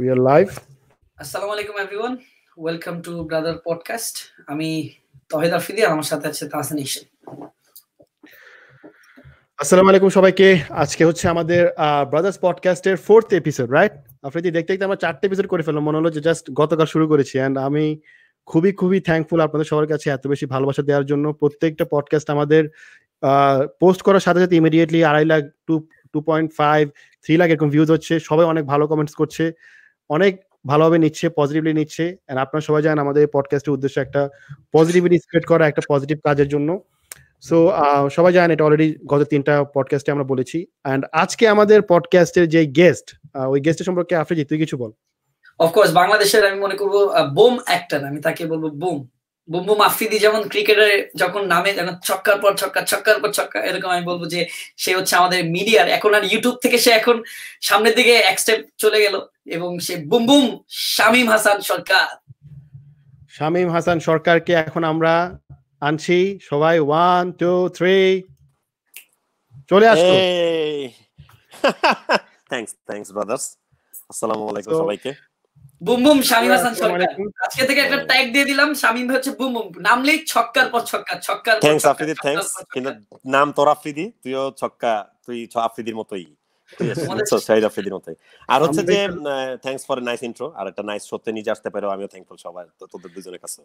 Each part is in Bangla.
We are live. আসসালামু আলাইকুম everyone welcome to brother podcast আমি তহিদ আফ্রিদি আর আমার সাথে আছে তাহসান ইসেন আসসালামু আলাইকুম সবাইকে। আজকে হচ্ছে আমাদের ব্রাদার্স পডকাস্টের ফোর্থ এপিসোড রাইট আফ্রিদি দেখতে দেখতে আমরা চারটে এপিসোড করে ফেললাম। মনে হলো যে জাস্ট গতকাল শুরু করেছি। অ্যান্ড আমি খুবই খুবই থ্যাঙ্কফুল আপনাদের সবার কাছে এত বেশি ভালোবাসা দেওয়ার জন্য। প্রত্যেকটা পডকাস্ট আমাদের পোস্ট করার সাথে সাথে ইমিডিয়েটলি আড়াই lakh two two point five three lakh এরকম ভিউজ হচ্ছে। সবাই অনেক ভালো কমেন্টস করছে। অনেক ভালোভাবে নিচ্ছে পজিটিভলি নিচ্ছে এন্ড আপনারা সবাই জানেন আমাদের এই পডকাস্টের উদ্দেশ্য একটা পজিটিভিটি স্প্রেড করা, একটা পজিটিভ কাজের জন্য। সো সবাই জানেন এটা অলরেডি গত তিনটা পডকাস্টে আমরা বলেছি। এন্ড আজকে আমাদের পডকাস্টের যে গেস্ট ওই গেস্টের সম্পর্কে আফ্রিজি, তুই কিছু বল। অফকোর্স বাংলাদেশের আমি মনে করব বোম অ্যাক্টর আমি তাকে বলব বুম। বুম মাফিদি যেমন ক্রিকেটে যখন নামে যেমন ছক্কার পর ছক্কা ছক্কার পর ছক্কা এরকম আমি বলব যে সে হচ্ছে আমাদের মিডিয়ার। এখন আর ইউটিউব থেকে সে এখন সামনের দিকে এক স্টেপ চলে গেল এবং সে বুম বুম শামীম হাসান সরকার। শামীম হাসান সরকারকে এখন আমরা আনছি। সবাই ওয়ান টু থ্রি চলে আসো থ্যাঙ্কস থ্যাঙ্কস ব্রাদার্স আসসালামু আলাইকুম সবাইকে। বুম বুম শামীম হাসান সরকার আজকে থেকে একটা ট্যাগ দিয়ে দিলাম শামীম হচ্ছে বুম বুম। নামলেই ছক্কার পর ছক্কা ছক্কার থ্যাঙ্কস আফ্রিদি থ্যাঙ্কস কিন্তু নাম তোর আফ্রিদি তুইও ছক্কা তুই আফ্রিদির মতোই। শাহিদ আফ্রিদির মতোই। আর হচ্ছে যে থ্যাঙ্কস ফর নাইস ইন্ট্রো আর একটা নাইস সত্যি নিজে আসতে পারো আমিও থ্যাঙ্কফুল সবাই তোদের দুজনের কাছে।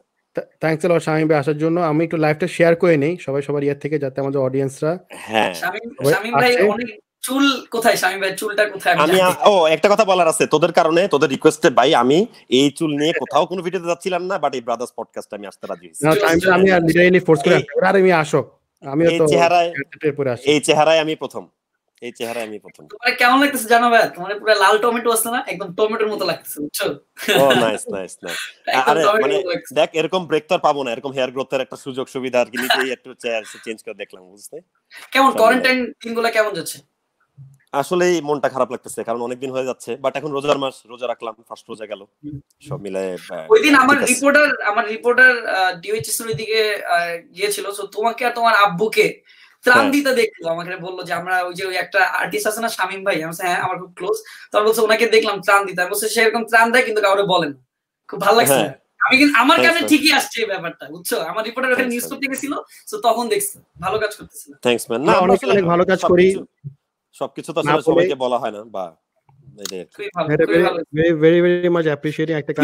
থ্যাঙ্কস এলো শামীম ভাই আসার জন্য। আমি একটু লাইভটা শেয়ার করে নেই সবাই সবার ইয়ার থেকে যাতে আমাদের অডিয়েন্সরা হ্যাঁ। শামীম ভাই অনেক চুল কোথায় শামীম ভাই? চুলটা কোথায়? আমি ও একটা কথা বলার আছে। তোদের কারণে তোদের রিকোয়েস্টে ভাই আমি এই চুল নিয়ে কোথাও কোনো ভিডিওতে যাচ্ছিলাম না বাট এই ব্রাদার্স পডকাস্ট আমি আসতে রাজি হয়েছি। আমি ফোর্স করে আর আমি আসো। আমিও তো চেহারায় এই চেহারায় আমি প্রথম। এই চেহারায় আমি প্রথম। তোমার কেমন লাগতেছে জানো ভাই? তোমার পুরো লাল টমেটো আছে না? একদম টমেটোর মতো লাগতেছে বুঝছ? ও নাইস নাইস নাইস আরে মানে দেখ এরকম ব্রেক তো পাবো না। এরকম হেয়ার গ্রোথের একটা সুযোগ সুবিধা আর কি নিজেই একটু চেঞ্জ করে দেখলাম বুঝতে? কেমন কোয়ারেন্টাইন দিনগুলো কেমন যাচ্ছে? আসলেই মনটা খারাপ লাগতেছে কারণ অনেকদিন হয়ে যাচ্ছে বাট এখন রোজার মাস রোজা রাখলাম ফার্স্ট রোজা গেল। সব মিলে ওই দিন আমার রিপোর্টার আমার রিপোর্টার ডিওএইচএস এর দিকে গিয়েছিল সো তোমাকে আর তোমার আব্বুকে ত্রাণ দিতে দেখল আমাকে বলল যে আমরা ওই যে ওই একটা আর্টিস্ট আছে না শামিম ভাই আমি হ্যাঁ আমার খুব ক্লোজ তখন বলছে ওনাকে দেখলাম ত্রাণ দিতে। আমি বলছে সেরকম ত্রাণ দেয় কিন্তু কাউরে বলেন খুব ভালো লাগছে আমি কিন্তু আমার কাছে ঠিকই আসছে এই ব্যাপারটা বুঝছ? আমার রিপোর্টার ওখানে নিউজ করতে গেছিল সো তখন দেখছে ভালো কাজ করতেছিল থ্যাঙ্কস ম্যান না অনেক ভালো কাজ করি। সবকিছু তো আসলে সবাইকে বলা হয় না বা ভেরি ভেরি মাচ অ্যাপ্রিশিয়েটিং একটা কাজ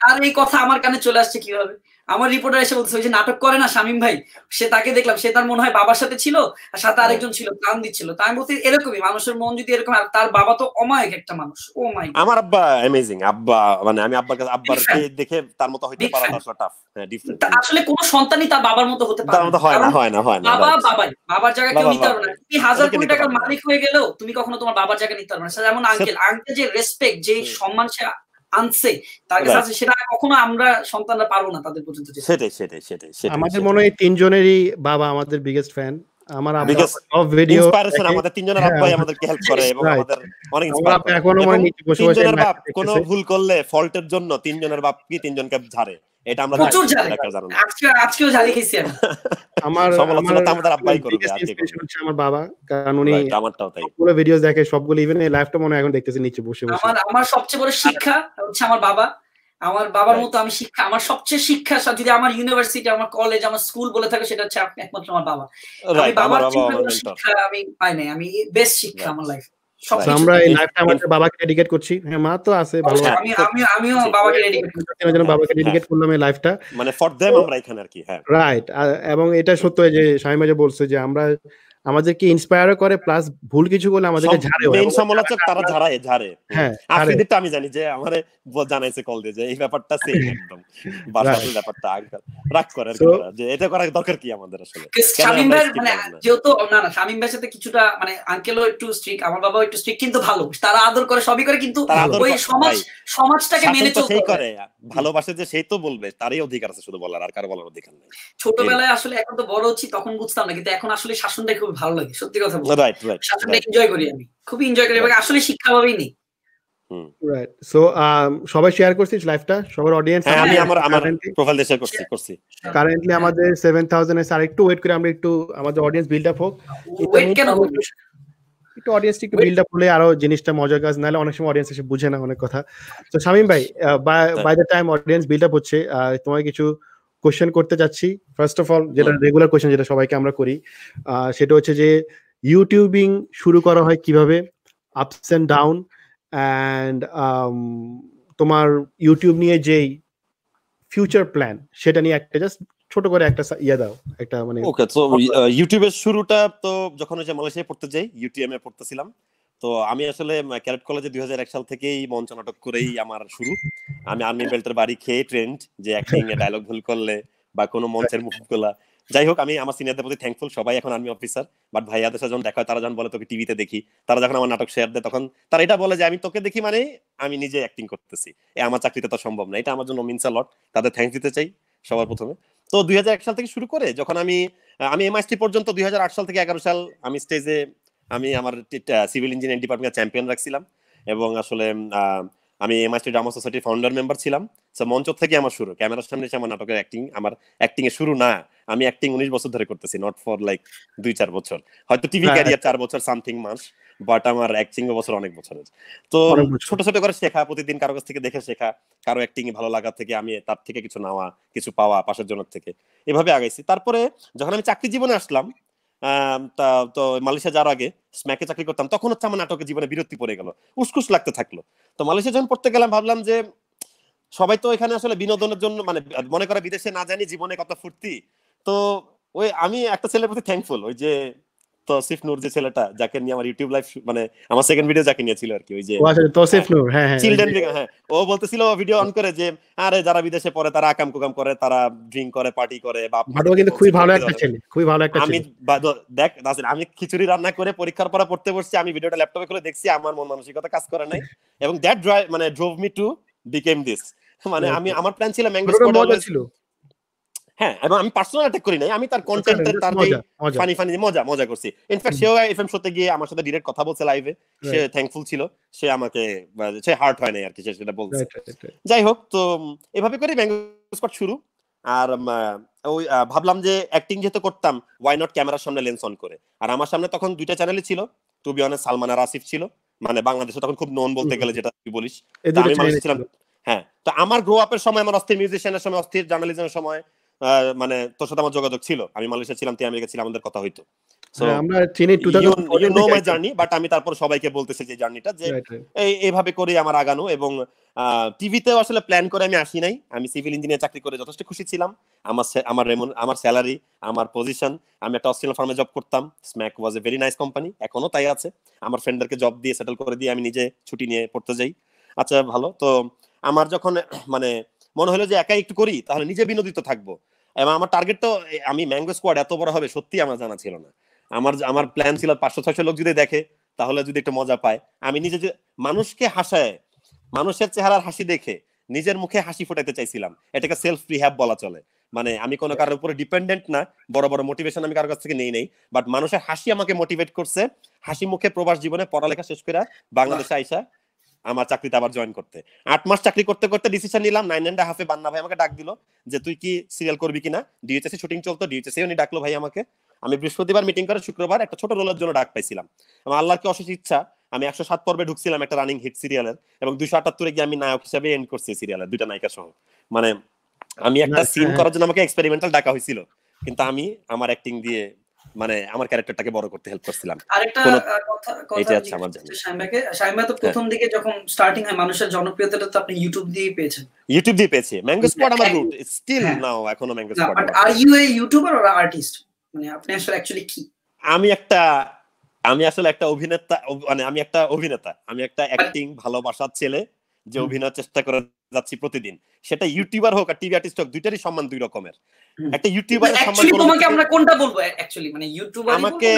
তার এই কথা আমার কানে চলে আসছে কীভাবে? আমার রিপোর্টার এসে বলছে ওই যে নাটক করে না শামিম ভাই? সে তাকে দেখলাম সে তার মনে হয় বাবার সাথে ছিল আর সাথে আরেকজন ছিল প্রাণ দিচ্ছিল। তাই আমি বলছি এরকমই মানুষের মন যদি এরকম আর তার বাবা তো অমায়িক একটা মানুষ। ও মাই আমার আব্বা অ্যামেজিং আব্বা মানে আমি আব্বার কাছে আব্বার দেখে তার মতো হইতে পারা আসলে টাফ হ্যাঁ ডিফারেন্ট আসলে কোন সন্তানই তার বাবার মতো হতে পারে না। হয় না হয় না হয় না বাবা বাবাই বাবার জায়গা কেউ নিতে পারবে না। তুমি হাজার কোটি টাকার মালিক হয়ে গেলেও তুমি কখনো তোমার বাবার জায়গা নিতে পারবে না। যেমন আঙ্কেল আঙ্কেল যে রেসপেক্ট যে সম্মান সে আনছে তার কাছে আছে সেটা কখনো আমরা সন্তানরা পারব না তাদের পর্যন্ত সেটাই সেটাই সেটাই আমাদের মনে হয় তিনজনেরই বাবা আমাদের বিগেস্ট ফ্যান আমার সব ভিডিও আমাদের তিনজনের আব্বাই আমাদেরকে হেল্প করে এবং আমাদের অনেক ইন্সপায়ার এখনও মনে নিচে বসে বসে বাপ কোনো ভুল করলে ফল্টের জন্য তিনজনের বাপ কি তিনজনকে ঝাড়ে এটা আমরা প্রচুর আজকে আজকেও খেয়েছি আমার সমালোচনা তো আমাদের আব্বাই করবে আমার বাবা কারণ উনি আমারটাও তাই। পুরো ভিডিওস দেখে সবগুলো ইভেন এই লাইভটা মনে এখন দেখতেছি নিচে বসে বসে। আমার আমার সবচেয়ে বড় শিক্ষা হচ্ছে আমার বাবা। আমার বাবার মতো আমি শিক্ষা আমার সবচেয়ে শিক্ষা যদি আমার ইউনিভার্সিটি আমার কলেজ আমার স্কুল বলে থাকে সেটা হচ্ছে একমাত্র আমার বাবা। আমি বাবার শিক্ষা আমি পাই নাই। আমি বেস্ট শিক্ষা আমার লাইফ আমরা এই লাইফটা আমাদের বাবাকে ডেডিকেট করছি। হ্যাঁ মা তো আছে ভালো আমি আমি আমিও বাবাকে ডেডিকেট করছি। জন্য বাবাকে ডেডিকেট করলাম এই লাইফটা মানে ফর देम আমরা এখানে আর কি হ্যাঁ। রাইট এবং এটা সত্য যে শামিমা যে বলছে যে আমরা আমাদেরকে ইন্সপায়ার করে প্লাস ভুল কিছু করলে আমাদেরকে ঝাড়ে মেইন সমালোচক তারা ঝাড়ায় ঝাড়ে। হ্যাঁ আফ্রিদিটা আমি জানি যে আমারে জানাইছে কল দিয়ে যে এই ব্যাপারটা সেম একদম। বাসার ব্যাপারটা রাগ করে আর যে এটা করার দরকার কি আমাদের আসলে? শামিম ভাই মানে যেহেতু না না শামিম ভাইয়ের সাথে কিছুটা মানে আঙ্কেলও একটু স্ট্রিক আমার বাবাও একটু স্ট্রিক কিন্তু ভালো। তারা আদর করে সবই করে কিন্তু ওই সমাজ সমাজটাকে মেনে চলতে সেই করে ভালোবাসে যে সেই তো বলবে তারই অধিকার আছে শুধু বলার আর কারও বলার অধিকার নেই। ছোটবেলায় আসলে এখন তো বড় হচ্ছি তখন বুঝতাম না কিন্তু এখন আসলে শাসনটা খুব ভালো লাগে সত্যি কথা বলতে রাইট রাইট এনজয় করি আমি খুবই এনজয় করি এবং আসলে শিক্ষা ভাবেই নেই। রাইট সো সবাই শেয়ার করছিস লাইভটা সবার অডিয়েন্স হ্যাঁ আমি আমার আমার প্রোফাইল দিয়ে শেয়ার করছি করছি। কারেন্টলি আমাদের 7000 এর আর একটু ওয়েট করে আমরা একটু আমাদের অডিয়েন্স বিল্ড আপ হোক। ওয়েট কেন একটু অডিয়েন্স একটু বিল্ড আপ হলে আরও জিনিসটা মজার কাজ নাহলে অনেক সময় অডিয়েন্স এসে বুঝে না অনেক কথা। তো শামিম ভাই by the time audience build up হচ্ছে তোমায় কিছু কোশ্চেন করতে চাচ্ছি। ফার্স্ট অফ অল যেটা রেগুলার কোশ্চেন যেটা সবাইকে আমরা করি সেটা হচ্ছে যে ইউটিউবিং শুরু করা হয় কীভাবে? আপস এন্ড ডাউন অ্যান্ড তোমার ইউটিউব নিয়ে যেই ফিউচার প্ল্যান সেটা নিয়ে একটা জাস্ট ছোট করে একটা ইয়ে দাও একটা মানে ওকে তো ইউটিউবের শুরুটা তো যখন হচ্ছে মালয়েশিয়ায় পড়তে যাই ইউটিএম এ পড়তেছিলাম। তো আমি আসলে ক্যারেট কলেজে দুই হাজার এক সাল থেকেই মঞ্চ নাটক করেই আমার শুরু। আমি আর্মি বেল্টের বাড়ি খেয়ে ট্রেন্ড যে অ্যাক্টিং এ ডায়লগ ভুল করলে বা কোনো মঞ্চের মুখগুলা যাই হোক আমি আমার সিনিয়রদের প্রতি থ্যাঙ্কফুল সবাই এখন আর্মি অফিসার বাট ভাইয়াদের সাথে যখন দেখা হয় তারা যখন বলে তোকে টিভিতে দেখি তারা যখন আমার নাটক শেয়ার দেয় তখন তারা এটা বলে যে আমি তোকে দেখি মানে আমি নিজে অ্যাক্টিং করতেছি। এ আমার চাকরিতে তো সম্ভব না। এটা আমার জন্য মিনস লট তাদের থ্যাঙ্কস দিতে চাই সবার প্রথমে। তো দুই হাজার এক সাল থেকে শুরু করে যখন আমি আমি এমআইএসটি পর্যন্ত দুই হাজার আট সাল থেকে এগারো সাল আমি স্টেজে আমি আমার সিভিল ইঞ্জিনিয়ারিং ডিপার্টমেন্ট চ্যাম্পিয়ন রাখছিলাম এবং আসলে আমি এমআইএসটি ড্রামা সোসাইটির ফাউন্ডার মেম্বার ছিলাম। সো মঞ্চ থেকে আমার শুরু ক্যামেরার সামনে এসে আমার নাটকের অ্যাক্টিং আমার অ্যাক্টিং এর শুরু না আমি অ্যাক্টিং উনিশ বছর ধরে করতেছি নট ফর লাইক দুই চার বছর। হয়তো টিভি ক্যারিয়ার চার বছর সামথিং মাস বাট আমার অ্যাক্টিং বছর অনেক বছরের। তো ছোট ছোট করে শেখা প্রতিদিন কারও কাছ থেকে দেখে শেখা কারও অ্যাক্টিং ভালো লাগা থেকে আমি তার থেকে কিছু নেওয়া কিছু পাওয়া পাশের জনের থেকে। এভাবে আগাইছি। তারপরে যখন আমি চাকরি জীবনে আসলাম তা, তো মালয়েশিয়া যাওয়ার আগে স্ম্যাকে চাকরি করতাম, তখন হচ্ছে আমার নাটকের জীবনে বিরক্তি পড়ে গেল উসকুস লাগতে থাকল। তো মালয়েশিয়া যখন পড়তে গেলাম, ভাবলাম যে সবাই তো এখানে আসলে বিনোদনের জন্য মানে মনে করে বিদেশে না জানি জীবনে কত ফুর্তি। তো ওই আমি একটা ছেলের প্রতি থ্যাঙ্কফুল ওই যে তসিফ নূর যে ছেলেটা যাকে নিয়ে আমার ইউটিউব লাইভ মানে আমার সেকেন্ড ভিডিও যাকে নিয়েছিল আর কি ওই যে তসিফ নূর হ্যাঁ হ্যাঁ চিলড্রেন হ্যাঁ। ও বলতেছিল ভিডিও অন করে যে আরে যারা বিদেশে পড়ে তারা আকাম কুকাম করে তারা ড্রিঙ্ক করে পার্টি করে বা ভাটো কিন্তু খুবই ভালো একটা ছেলে খুবই ভালো একটা আমি দেখ নাসির আমি খিচুড়ি রান্না করে পরীক্ষার পরে পড়তে বসছি আমি ভিডিওটা ল্যাপটপে খুলে দেখছি আমার মন মানসিকতা কাজ করে নাই। এবং দ্যাট ড্রাইভ মানে drove me to became this মানে আমি আমার প্ল্যান ছিল ম্যাঙ্গো স্কোয়াড ছিল। হ্যাঁ এবং আমি পার্সোনাল অ্যাটাক করি নাই আমি তার কন্টেন্টের তার যে ফানি ফানি মজা। মজা করছি। ইনফ্যাক্ট সেও এফএম শোতে গিয়ে আমার সাথে ডিরেক্ট কথা বলছে লাইভে সে থ্যাঙ্কফুল ছিল সে আমাকে সে হার্ট হয় নাই আর কি সে সেটা বলছে। যাই হোক তো এভাবে করে ম্যাঙ্গো স্কোয়াড শুরু। আর ওই ভাবলাম যে অ্যাক্টিং যেহেতু করতাম ওয়াই নট ক্যামেরার সামনে লেন্স অন করে? আর আমার সামনে তখন দুইটা চ্যানেলই ছিল। টু বি অনেস্ট সালমান আর আসিফ ছিল। মানে বাংলাদেশে তখন খুব নন বলতে গেলে যেটা তুই বলিস। আমি মানুষ ছিলাম। হ্যাঁ তো আমার গ্রো আপের সময় আমার অস্থির মিউজিশিয়ানের সময় অস্থির জার্নালিজমের সময় মানে তোর সাথে আমার যোগাযোগ ছিল। আমি মালয়েশিয়া ছিলাম তুই আমেরিকা ছিলাম আমাদের কথা হইতো। হ্যাঁ, আমরা চিনি নো মাই জার্নি বাট আমি তারপর সবাইকে বলতেছি যে জার্নিটা যে এই এইভাবে করে আমার আগানো এবং টিভিতেও আসলে প্ল্যান করে আমি আসি নাই। আমি সিভিল ইঞ্জিনিয়ার চাকরি করে যথেষ্ট খুশি ছিলাম। আমার আমার রেমন আমার স্যালারি আমার পজিশন আমি একটা অস্ট্রেলিয়ান ফার্মে জব করতাম। Smack was a very nice company এখনও তাই আছে। আমার ফ্রেন্ডদেরকে জব দিয়ে সেটেল করে দিয়ে আমি নিজে ছুটি নিয়ে পড়তে যাই। আচ্ছা ভালো। তো আমার যখন মানে মনে হলো যে একাই একটু করি তাহলে নিজে বিনোদিত থাকব। আমার টার্গেট তো আমি ম্যাঙ্গো স্কোয়াড এত বড় হবে সত্যি আমার জানা ছিল না। আমার আমার প্ল্যান ছিল পাঁচশো, ছয়শো লোক যদি দেখে, তাহলে যদি একটু মজা পায়। আমি নিজে যে, মানুষকে হাসায়, মানুষের চেহারার হাসি দেখে নিজের মুখে হাসি ফোটাইতে চাইছিলাম। এটাকে সেলফ রিহ্যাব বলা চলে। মানে আমি কোনো কারোর উপরে ডিপেন্ডেন্ট না, বড় বড় মোটিভেশন আমি কারোর কাছ থেকে নেই নেই। বাট মানুষের হাসি আমাকে মোটিভেট করছে। হাসি মুখে প্রবাস জীবনে পড়ালেখা শেষ করে বাংলাদেশে আইসা আমার চাকরিতে আবার জয়েন করতে। আট মাস চাকরি করতে করতে ডিসিশন নিলাম নাইন এন্ড হাফে বান্না ভাই আমাকে ডাক দিল যে তুই কি সিরিয়াল করবি কিনা? ডিএচএসি শুটিং চলতো ডিএচএসি উনি ডাকলো ভাই আমাকে। আমি বৃহস্পতিবার মিটিং করে শুক্রবার একটা ছোট রোলের জন্য ডাক পাইছিলাম। আমার আল্লাহর কি অশেষ ইচ্ছা আমি একশো সাত পর্বে ঢুকছিলাম একটা রানিং হিট সিরিয়ালের এবং দুইশো আটাত্তরে গিয়ে আমি নায়ক হিসাবে এন্ড করছি সিরিয়ালের দুইটা নায়িকা সহ। মানে আমি একটা সিন। করার জন্য আমাকে এক্সপেরিমেন্টাল ডাকা হয়েছিল। কিন্তু আমি আমার অ্যাক্টিং দিয়ে মানে আমার ক্যারেক্টারটাকে বড় করতে হেল্প করছিলাম। আরেকটা কথা এটা আছে আমার জানি। শাইমবাকে শাইমবা তো প্রথম দিকে যখন স্টার্টিং হয় মানুষের জনপ্রিয়তাটা তো আপনি ইউটিউব দিয়ে পেয়েছেন। ইউটিউব দিয়ে পেয়েছি। ম্যাঙ্গো স্পট আমার রুট স্টিল নাও এখনও mango spot but are you a youtuber or artist মানে আপনি আসলে অ্যাকচুয়ালি কি? আমি একটা আমি আসলে একটা অভিনেতা মানে আমি একটা অভিনেতা। আমি একটা অ্যাক্টিং ভালোবাসার ছেলে। যে অভিনয় চেষ্টা করে যাচ্ছি প্রতিদিন। সেটা ইউটিউবার হোক আর টিভি আর্টিস্ট হোক দুইটারই সম্মান দুই রকমের। একটা ইউটিউবার সম্মান তোমাকে আমরা কোনটা বলব অ্যাকচুয়ালি মানে ইউটিউবার আমাকে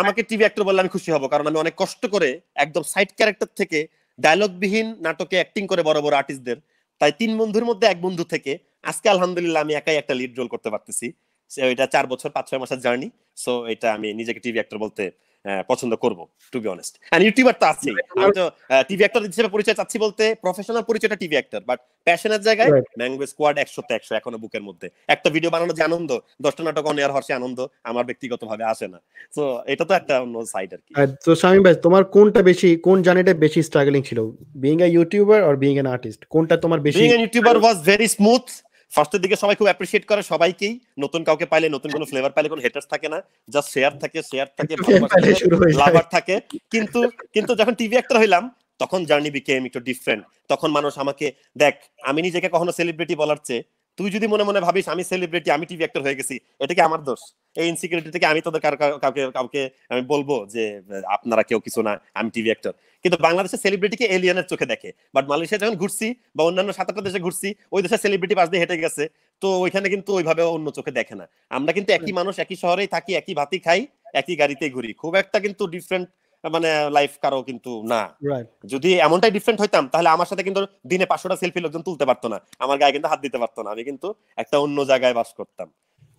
আমাকে টিভি অ্যাক্টর বললে আমি খুশি হব কারণ আমি অনেক কষ্ট করে একদম সাইড ক্যারেক্টার থেকে ডায়লগবিহীন নাটকে অ্যাক্টিং করে বড় বড় আর্টিস্টদের তাই তিন বন্ধুর মধ্যে এক বন্ধু থেকে আজকে আলহামদুলিল্লাহ আমি একাই একটা লিড রোল করতে পারতেছি। এটা চার বছর পাঁচ ছয় মাসের জার্নি সো এটা আমি নিজেকে টিভি অ্যাক্টর বলতে পছন্দ করব to be honest and youtuber তো আছেই। আমি তো টিভি অ্যাক্টর হিসেবে পরিচয় চাচ্ছি বলতে প্রফেশনাল পরিচয়টা টিভি অ্যাক্টর বাট প্যাশনের জায়গায় ম্যাঙ্গো স্কোয়াড একশোতে একশো এখনও বুকের মধ্যে। একটা ভিডিও বানানো যে আনন্দ দশটা নাটক অন এয়ার হর্ষে আনন্দ আমার ব্যক্তিগতভাবে আসে না। তো এটা তো একটা অন্য সাইড আর কি। তো শামিম ভাই তোমার কোনটা বেশি কোন জার্নিটা বেশি স্ট্রাগলিং ছিল? Being a youtuber or being an artist কোনটা তোমার বেশি being an youtuber was very smooth ফার্স্টের দিকে সবাই খুব অ্যাপ্রিসিয়েট করে সবাইকেই। নতুন কাউকে পাইলে নতুন কোনো ফ্লেভার পাইলে কোনো হেটার্স থাকে না। জাস্ট শেয়ার থাকে শেয়ার থাকে লাভার থাকে কিন্তু কিন্তু যখন টিভি অ্যাক্টর হইলাম তখন জার্নি বিকেম একটু ডিফারেন্ট তখন মানুষ আমাকে দেখ আমি নিজেকে কখনো সেলিব্রিটি বলার চেয়ে তুই যদি মনে মনে ভাবিস আমি সেলিব্রিটি আমি টিভি অ্যাক্টর হয়ে গেছি এটা কি আমার দোষ? এই ইনসিকিউরিটি থেকে আমি তোদের কাউকে কাউকে আমি বলব যে আপনারা কেউ কিছু না আমি টিভি অ্যাক্টর কিন্তু বাংলাদেশের সেলিব্রিটিকে এলিয়ানের চোখে দেখে বাট মালয়েশিয়া যখন ঘুরছি বা অন্যান্য সাত আটটা দেশে ঘুরছি ওই দেশের সেলিব্রিটি পাশ দিয়ে হেঁটে গেছে তো ওইখানে কিন্তু ওইভাবে অন্য চোখে দেখে না। আমরা কিন্তু একই মানুষ একই শহরেই থাকি একই ভাতি খাই একই গাড়িতে ঘুরি। খুব একটা কিন্তু ডিফারেন্ট মানে লাইফ কারও কিন্তু না। যদি এমনটাই ডিফারেন্ট হইতাম তাহলে আমার সাথে কিন্তু দিনে পাঁচশোটা সেলফি লোকজন তুলতে পারতো না। আমার গায়ে কিন্তু হাত দিতে পারতো না। আমি কিন্তু একটা অন্য জায়গায় বাস করতাম।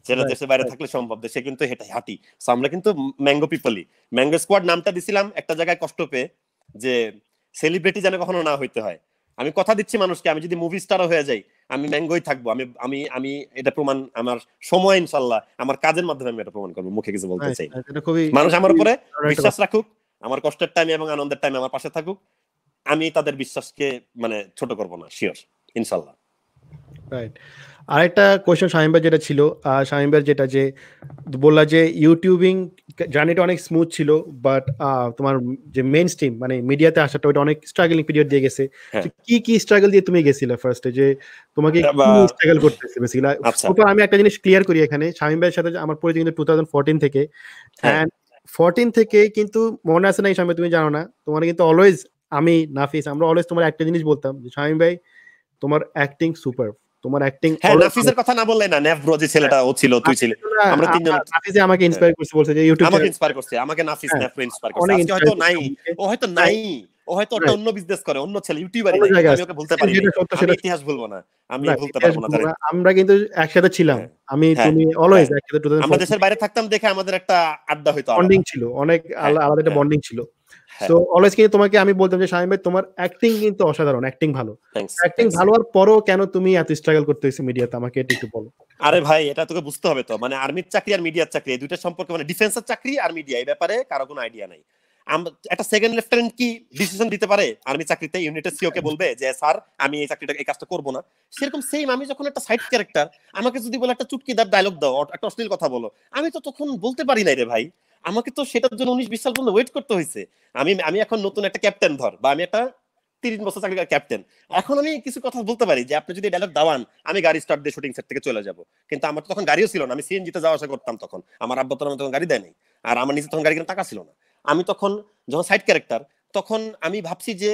যেটা দেশের বাইরে থাকলে সম্ভব দেশে কিন্তু হেঁটে হাঁটি। আমরা কিন্তু ম্যাঙ্গো ম্যাঙ্গো স্কোয়াড নামটা দিছিলাম একটা জায়গায় কষ্ট পেয়ে যে সেলিব্রিটি যেন কখনো না হইতে হয়। আমি কথা দিচ্ছি মানুষকে আমি যদি মুভি স্টারও হয়ে যাই আমি ম্যাঙ্গোই থাকব। আমি আমি আমি এটা প্রমাণ আমার সময় ইনশাল্লাহ আমার কাজের মাধ্যমে আমি এটা প্রমাণ করব। মুখে কিছু বলতে চাই মানুষ আমার উপরে বিশ্বাস রাখুক। আমার কষ্টের টাইমে এবং আনন্দের টাইমে আমার পাশে থাকুক। আমি তাদের বিশ্বাসকে মানে ছোট করব না শিওর ইনশাল্লাহ। রাইট আরেকটা কোয়েশ্চেন ভাই যেটা ছিল ভাই যেটা যে বললা যে ইউটিউবিং জার্নিটা অনেক স্মুথ ছিল বাট তোমার যে মেইন স্ট্রিম মানে মিডিয়াতে আসাটা ওটা অনেক স্ট্রাগলিং পিরিয়ড দিয়ে গেছে। কি কি স্ট্রাগল দিয়ে তুমি গেছিলে ফার্স্টে যে তোমাকে কি স্ট্রাগল করতেছে বেসিক্যালি আমি একটা জিনিস ক্লিয়ার করি এখানে ভাইয়ের সাথে আমার পরিচয় কিন্তু টু থাউজেন্ড ফোরটিন থেকে। অ্যান্ড ফোরটিন থেকে কিন্তু মনে আছে না এই সময় তুমি জানো না। তোমার কিন্তু অলওয়েজ আমি নাফিস আমরা অলওয়েজ তোমার একটা জিনিস বলতাম যে শামিম ভাই তোমার অ্যাক্টিং সুপার তোমার অ্যাক্টিং হ্যাঁ নাফিসের কথা না বললে না ব্রো যে ছেলেটা ও ছিল তুই ছিল। আমরা তিনজন নাফিসে আমাকে ইন্সপায়ার করছে বলছে যে ইউটিউব আমাকে ইন্সপায়ার করছে আমাকে নাফিস নেভ ইন্সপায়ার করছে। আজকে হয়তো নাই ও হয়তো নাই। ও হয়তো একটা অন্য বিজনেস করে অন্য ছেলে ইউটিউবারই নাই। আমি ওকে বলতে পারি আমি ইতিহাস ভুলবো না। আমি বলতে পারব না আমরা কিন্তু একসাথে ছিলাম। আমি তুমি অলওয়েজ একসাথে আমরা দেশের বাইরে থাকতাম দেখে আমাদের একটা আড্ডা হইতো বন্ডিং ছিল অনেক আলাদা একটা বন্ডিং ছিল। তো অলওয়েজ কিন্তু তোমাকে আমি বলতাম যে শামিম ভাই তোমার অ্যাক্টিং কিন্তু অসাধারণ অ্যাক্টিং ভালো। অ্যাক্টিং ভালো আর পরও কেন তুমি এত স্ট্রাগল করতে হয়েছে মিডিয়াতে আমাকে এটা একটু বলো। আরে ভাই এটা তোকে বুঝতে হবে তো। মানে আর্মির চাকরি আর মিডিয়ার চাকরি এই দুইটা সম্পর্কে মানে ডিফেন্সের চাকরি আর মিডিয়া এই ব্যাপারে কারও কোনো আইডিয়া নাই। একটা সেকেন্ড লেফটেন্যান্ট কি ডিসিশন দিতে পারে? আর্মি চাকরিতে ইউনিটের সিও কে বলবে যে, স্যার, আমি এই চাকরিটা, এই কাজটা করব না। সেরকম সেম আমি যখন একটা সাইড ক্যারেক্টার আমাকে যদি বলে একটা চুটকিদার ডায়লগ দাও একটা অশ্লীল কথা বলো, আমি তো তখন বলতে পারি নাই রে ভাই। আমাকে তো সেটার জন্য উনিশ, বিশ সাল পর্যন্ত ওয়েট করতে হয়েছে। আমি আমি এখন নতুন একটা ক্যাপ্টেন ধর, বা আমি একটা তিরিশ বছর চাকরি ক্যাপ্টেন এখন আমি কিছু কথা বলতে পারি যে, আপনি যদি ডায়লগ দাওয়ান, আমি গাড়ি স্টার্ট দিয়ে শুটিং সেট থেকে চলে যাব। কিন্তু আমার তখন গাড়িও ছিল না, আমি সিএনজিতে যাওয়া আসা করতাম তখন। আমার আব্বা তখন গাড়ি দেয়নি আর আমার নিজে তখন গাড়ি কিনে টাকা ছিল না। আমি তখন যখন সাইড ক্যারেক্টার তখন আমি ভাবছি যে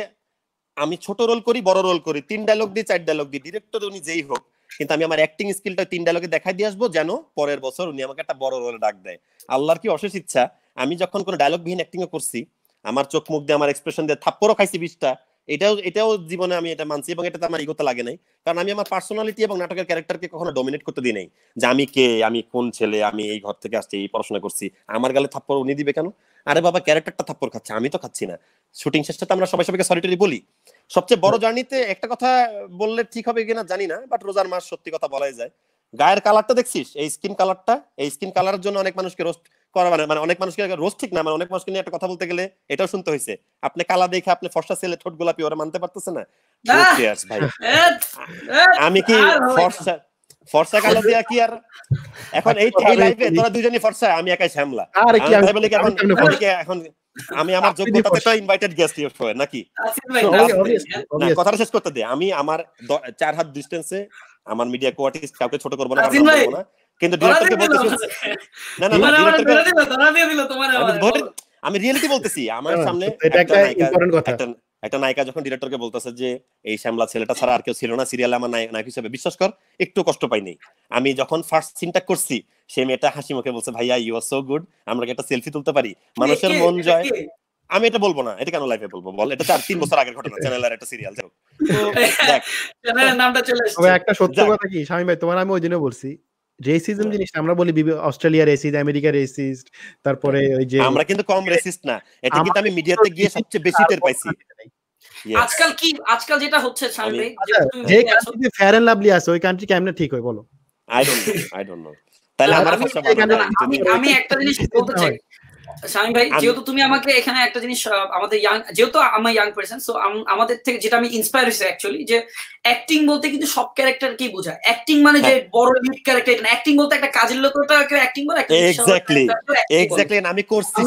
আমি ছোট রোল করি, বড় রোল করি, তিন ডায়লগ দিই চার ডায়লগ দিই ডিরেক্টর উনি যেই হোক, কিন্তু আমি আমার অ্যাক্টিং স্কিলটা তিন ডায়লগে দেখাই দিয়ে আসব যেন পরের বছর উনি আমাকে একটা বড় রোলে ডাক দেয়। আল্লাহর কি অশেষ ইচ্ছা, আমি যখন কোনো ডায়লগ বিহীন অ্যাক্টিং করছি, আমার চোখ মুখ দিয়ে, আমার এক্সপ্রেশন দিয়ে থাপ্পড়ও খাইছি বিশটা, এটাও এটাও জীবনে আমি এটা মানছি এবং এটাতে আমার ইগোতে লাগে নাই। কারণ আমি আমার পার্সোনালিটি এবং নাটকের ক্যারেক্টারকে কখনো ডমিনেট করতে দিই নাই। যে আমি কে, আমি কোন ছেলে, আমি এই ঘর থেকে আসছি, এই পড়াশোনা করছি, আমার গালে থাপ্পড় উনি দিবে কেন? আরে বাবা ক্যারেক্টারটা থাপ্পড় খাচ্ছে আমি তো খাচ্ছি না। শুটিং শেষটা তো আমরা সবাই সবাইকে সলিটারি বলি। সবচেয়ে বড় জার্নিতে একটা কথা বললে ঠিক হবে কিনা জানি না বাট রোজার মাস সত্যি কথা বলাই যায়। গায়ের কালারটা দেখছিস? এই স্কিন কালারটা এই স্কিন কালারের জন্য অনেক মানুষকে রোস্ট করা মানে মানে অনেক মানুষকে রোস্ট ঠিক না মানে অনেক মানুষকে নিয়ে একটা কথা বলতে গেলে এটাও শুনতে হয়েছে। আপনি কালা দেখে আপনি ফর্সা ছেলে ঠোঁট গোলাপি ওরা মানতে পারতেছে না? ভাই? আমি কি ফর্সা ফর্সা কালো দিয়া কি আর? এখন এই এই লাইভে তোরা দুজনই ফর্সা আমি একাই শ্যামলা। আরে কি আমি বলি এখন এখন আমি আমার যোগ্যতাতে তো ইনভাইটেড গেস্ট ইউর নাকি? কথাটা শেষ করতে দে। আমি আমার চার হাত ডিস্টেন্সে আমার মিডিয়া কোয়ার্টিস্ট কাউকে ছোট করব না না কিন্তু ডিরেক্টরকে বলতেছি না না আমি রিয়েলিটি বলতেছি আমার সামনে একটা নায়িকা যখন ডিরেক্টরকে বলতেছে যে এই শ্যামলা ছেলেটা ছাড়া আর কেউ ছিল না সিরিয়ালে আমার নায়ক হিসেবে বিশ্বাস কর একটু কষ্ট পাইনি আমি যখন ফার্স্ট সিনটা করছি সে মেয়েটা হাসি মুখে বলছে ভাইয়া ইউ আর সো গুড আমরা একটা সেলফি তুলতে পারি? মানুষের মন জয় আমি এটা বলব না এটা কেন লাইফে বলব বল? এটা চার তিন বছর আগের ঘটনা চ্যানেলের একটা সিরিয়াল যাও নামটা চলে একটা সত্য কথা কি স্বামী ভাই তোমার আমি ওই দিনে বলছি রেসিজম জিনিসটা আমরা বলি অস্ট্রেলিয়া রেসিস্ট আমেরিকা রেসিস্ট তারপরে ওই যে আমরা কিন্তু কম রেসিস্ট না। এটা কিন্তু আমি মিডিয়াতে গিয়ে সবচেয়ে বেশি টের পাইছি। আজকাল কি আজকাল যেটা হচ্ছে সামনে যে কান্ট্রি যে কান্ট্রিতে ফেয়ার এন্ড লাভলি আছে ওই কান্ট্রি কেমনে ঠিক হয় বলো? I don't know I don't know তাহলে আমার আমি আমি একটা জিনিস বলতে চাই। শামিম ভাই যেহেতু তুমি আমাকে এখানে একটা জিনিস আমাদের ইয়াং যেহেতু আমার ইয়াং পার্সন সো আমাদের থেকে যেটা আমি ইন্সপায়ার হয়েছে অ্যাকচুয়ালি যে অ্যাক্টিং বলতে কিন্তু সব ক্যারেক্টারকেই বোঝায়। অ্যাক্টিং মানে যে বড় লিড ক্যারেক্টার এটা অ্যাক্টিং বলতে একটা কাজের লোকটা কেউ অ্যাক্টিং বলে। এক্স্যাক্টলি এক্স্যাক্টলি আমি করছি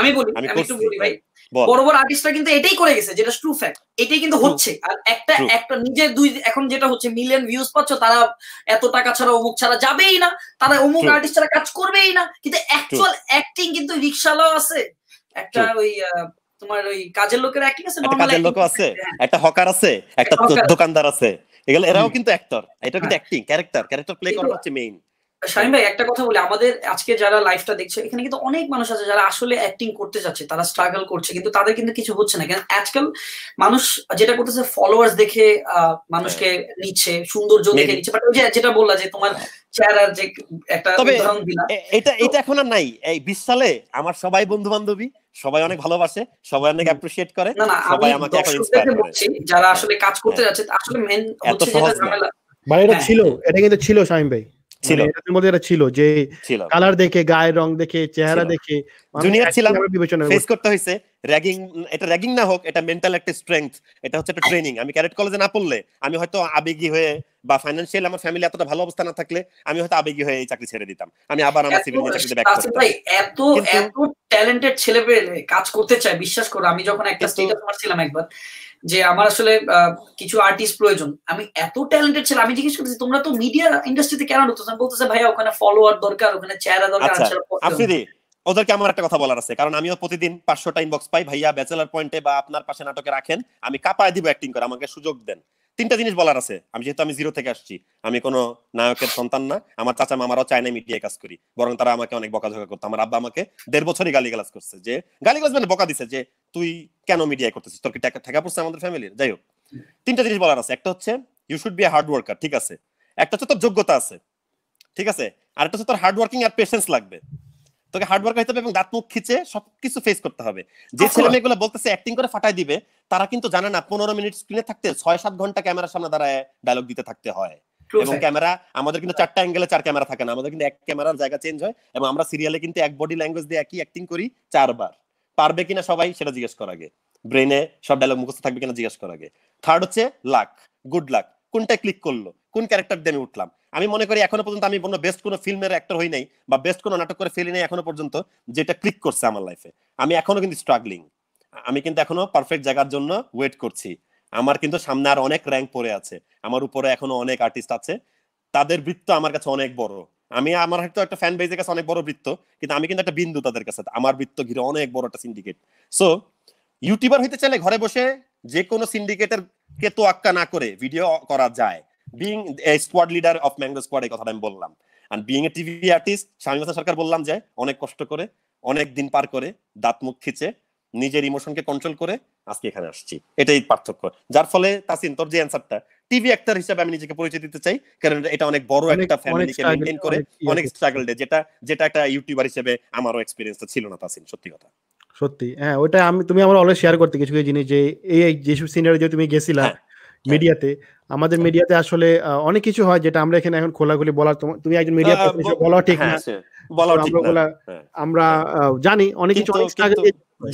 আমি বলি আমি একটু বলি ভাই। বড় বড় আর্টিস্টরা কিন্তু এটাই করে গেছে যেটা ট্রু ফ্যাক্ট এটাই কিন্তু হচ্ছে। আর একটা একটা নিজের দুই এখন যেটা হচ্ছে মিলিয়ন ভিউজ পাচ্ছ তারা এত টাকা ছাড়া অমুক ছাড়া যাবেই না। তারা অমুক আর্টিস্ট ছাড়া কাজ করবেই না। কিন্তু অ্যাকচুয়াল অ্যাক্টিং কিন্তু রিক্সালাও আছে। একটা ওই তোমার ওই কাজের লোকের অ্যাক্টিং আছে কাজের লোক আছে। একটা হকার আছে একটা দোকানদার আছে। এগুলো এরাও কিন্তু অ্যাক্টর এটা কিন্তু অ্যাক্টিং ক্যারেক্টার ক্যারেক্টার প্লে করা হচ্ছে মেইন শাহিন ভাই একটা কথা বলি আমাদের আজকে যারা লাইফটা দেখছে এখানে কিন্তু অনেক মানুষ আছে যারা আসলে অ্যাক্টিং করতে যাচ্ছে তারা স্ট্রাগল করছে কিন্তু তাদের কিন্তু কিছু হচ্ছে না। কেন আজকাল মানুষ যেটা করতেছে ফলোয়ার্স দেখে মানুষকে নিচ্ছে সৌন্দর্য দেখে নিচ্ছে বাট ওই যে যেটা বললা যে তোমার চেহারার যে একটা উদাহরণ দিলা। এটা এটা এখন আর নাই। এই 20 সালে আমার সবাই বন্ধু বান্ধবী সবাই অনেক ভালোবাসে সবাই অনেক অ্যাপ্রিশিয়েট করে সবাই আমাকে এখন ইন্সপায়ার করে। যারা আসলে কাজ করতে যাচ্ছে আসলে মেন হচ্ছে যেটা ঝামেলা। মানে এটা ছিল এটা কিন্তু ছিল শামিম ভাই। ছিল। এটার মধ্যে এটা ছিল যে কালার দেখে গায়ের রং দেখে চেহারা দেখে জুনিয়র ছিলাম ফেস করতে হয়েছে র্যাগিং এটা র্যাগিং না হোক এটা মেন্টাল একটা স্ট্রেংথ এটা হচ্ছে একটা ট্রেনিং আমি ক্যারেট কলেজে না পড়লে আমি হয়তো আবেগী হয়ে বা ফাইন্যান্সিয়াল আমার ফ্যামিলি এতটা ভালো অবস্থা না থাকলে আমি হয়তো আবেগী হয়ে এই চাকরি ছেড়ে দিতাম। আমি আবার আমার সিভিল চাকরিতে ব্যাক করতাম। ভাই এত এত ট্যালেন্টেড ছেলে পেলে কাজ করতে চায় বিশ্বাস করো আমি যখন একটা স্টেটাস মারছিলাম একবার যে আমার আসলে কিছু আর্টিস্ট প্রয়োজন। আমি এত ট্যালেন্টেড ছিলাম আমি জিজ্ঞেস করতেছি তোমরা তো মিডিয়া ইন্ডাস্ট্রিতে কেন ঢুকতেছ? বলতেছে ভাইয়া ওখানে ফলোয়ার দরকার ওখানে চেহারা দরকার আফ্রিদি ওদেরকে আমার একটা কথা বলার আছে। কারণ আমিও প্রতিদিন পাঁচশোটা ইনবক্স পাই। ভাইয়া ব্যাচেলার পয়েন্টে বা আপনার পাশে নাটকে রাখেন আমি কাপায় দিব অ্যাক্টিং করে আমাকে সুযোগ দেন। তিনটা জিনিস বলার আছে। আমি যেহেতু আমি জিরো থেকে আসছি, আমি কোনো নায়কের সন্তান না, আমার চাচা মামারাও চায় না মিডিয়ায় কাজ করি। বরং তারা আমাকে অনেক বকাঝকা করতো। আমার আব্বা আমাকে দেড় বছরই গালি গালাজ করছে যে গালি গালাজ মানে বকা দিছে যে, তুই কেন মিডিয়ায় করতেছিস? তোর কি টাকা ঠেকা পড়ছে আমাদের ফ্যামিলির যাই হোক, তিনটা জিনিস বলার আছে। একটা হচ্ছে you should be hard worker ঠিক আছে। একটা হচ্ছে, তোর যোগ্যতা আছে। ঠিক আছে? আর একটা হচ্ছে, তোর হার্ড ওয়ার্কিং আর পেশেন্স লাগবে। তোকে হার্ড ওয়ার্ক হতে হবে এবং দাঁত মুখ খিচে সবকিছু ফেস করতে হবে। যে ছেলে মেয়েগুলো বলতেছে অ্যাক্টিং করে ফাটাই দিবে তারা কিন্তু জানে না পনেরো মিনিট স্ক্রিনে থাকতে ছয় সাত ঘণ্টা ক্যামেরার সামনে দাঁড়ায় ডায়লগ দিতে থাকতে হয়। এবং ক্যামেরা আমাদের কিন্তু চারটা অ্যাঙ্গেলে চার ক্যামেরা থাকে না আমাদের কিন্তু এক ক্যামেরার জায়গা চেঞ্জ হয় এবং আমরা সিরিয়ালে কিন্তু এক বডি ল্যাঙ্গুয়েজ দিয়ে একই অ্যাক্টিং করি চারবার। পারবে কিনা সবাই সেটা জিজ্ঞেস করা আগে। ব্রেনে সব ডায়লগ মুখস্থ থাকবে কিনা জিজ্ঞেস করা আগে। থার্ড হচ্ছে লাক গুড লাক কোনটা ক্লিক করল? কোন ক্যারেক্টার দিয়ে আমি উঠলাম? আমি মনে করি এখনও পর্যন্ত আমি কোনো বেস্ট কোনো ফিল্মের অ্যাক্টর হই নাই বা বেস্ট কোনো নাটক করে ফেলি নাই এখনও পর্যন্ত, যেটা ক্লিক করছে আমার লাইফে আমি এখনও কিন্তু স্ট্রাগলিং আমি কিন্তু এখনও পারফেক্ট জায়গার জন্য ওয়েট করছি। আমার কিন্তু সামনে আর অনেক র্যাঙ্ক পড়ে আছে। আমার উপরে এখনও অনেক আর্টিস্ট আছে। তাদের বৃত্ত আমার কাছে অনেক বড়। আমি, আমার হয়তো একটা ফ্যান বেজের কাছে অনেক বড় বৃত্ত, কিন্তু আমি কিন্তু একটা বিন্দু তাদের কাছে। আমার বৃত্ত ঘিরে অনেক বড় একটা সিন্ডিকেট সো ইউটিউবার হইতে চাইলে ঘরে বসে যে কোনো সিন্ডিকেটের কে তো আক্কা না করে ভিডিও করা যায়। Being squad leader of mango squad এই কথাটা আমি বললাম। আর being a TV artist Swami Sarkar বললাম যে অনেক কষ্ট করে অনেক দিন পার করে দাঁত মুখ খিচে নিজের ইমোশনকে কন্ট্রোল করে আজকে এখানে আসছি। এটাই পার্থক্য। যার ফলে তাসিন তোর যে অ্যান্সারটা টিভি অ্যাক্টর হিসেবে আমি নিজেকে পরিচয় দিতে চাই কারণ এটা অনেক বড় একটা ফ্যামিলিকে মেইনটেইন করে অনেক স্ট্রাগল ডে যেটা যেটা একটা ইউটিউবার হিসেবে আমারও এক্সপেরিয়েন্সটা ছিল না তাসিন সত্যি কথা। সত্যি হ্যাঁ ওটা আমি তুমি আমার অলওয়েজ শেয়ার করতে কিছু কিছু জিনিস যে এই যেসব সিনিয়র যে তুমি গেছিলা মিডিয়াতে আমাদের মিডিয়াতে আসলে অনেক কিছু হয় যেটা আমরা এখানে এখন খোলাখুলি বলার তুমি একজন মিডিয়া বলা ঠিক না। বলা ঠিক না। আমরা জানি অনেক কিছু অনেক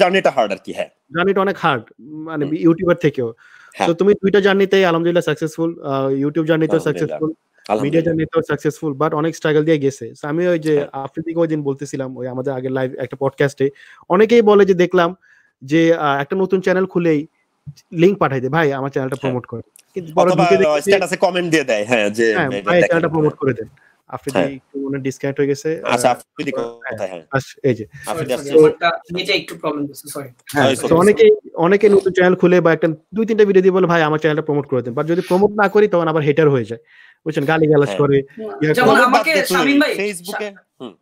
জার্নিটা হার্ড আর কি হ্যাঁ। জার্নিটা অনেক হার্ড মানে ইউটিউবার থেকেও। তো তুমি দুইটা জার্নিতে আলহামদুলিল্লাহ সাকসেসফুল ইউটিউব জার্নিতেও সাকসেসফুল মিডিয়া জার্নিতেও সাকসেসফুল বাট অনেক স্ট্রাগল দিয়ে গেছে। আমি ওই যে আফ্রিদিকে ওই দিন বলতেছিলাম ওই আমাদের আগের লাইভ একটা পডকাস্টে অনেকেই বলে যে দেখলাম যে একটা নতুন চ্যানেল খুলেই লিংক পাঠাই দে। ভাই আমার চ্যানেলটা প্রমোট করে। কিন্তু বড় স্ট্যাটাসে কমেন্ট দিয়ে দেয়। হ্যাঁ যে ভাই চ্যানেলটা প্রমোট করে দেন। আফ্রিদি একটু মনে ডিসকানেক্ট হয়ে গেছে। আচ্ছা আফ্রিদি কোথায়? হ্যাঁ। এই যে। নেটে একটু প্রবলেম হচ্ছে সরি তো অনেকে অনেকে নতুন চ্যানেল খুলে বা একটা দুই তিনটা ভিডিও দিয়ে বলে ভাই আমার চ্যানেলটা প্রমোট করে দেন। বাট যদি প্রমোট না করি তখন আবার হেটার হয়ে যায়। বুঝছেন? গালি গালাজ করে যেমন আমাকে শামিম ভাই ফেসবুকে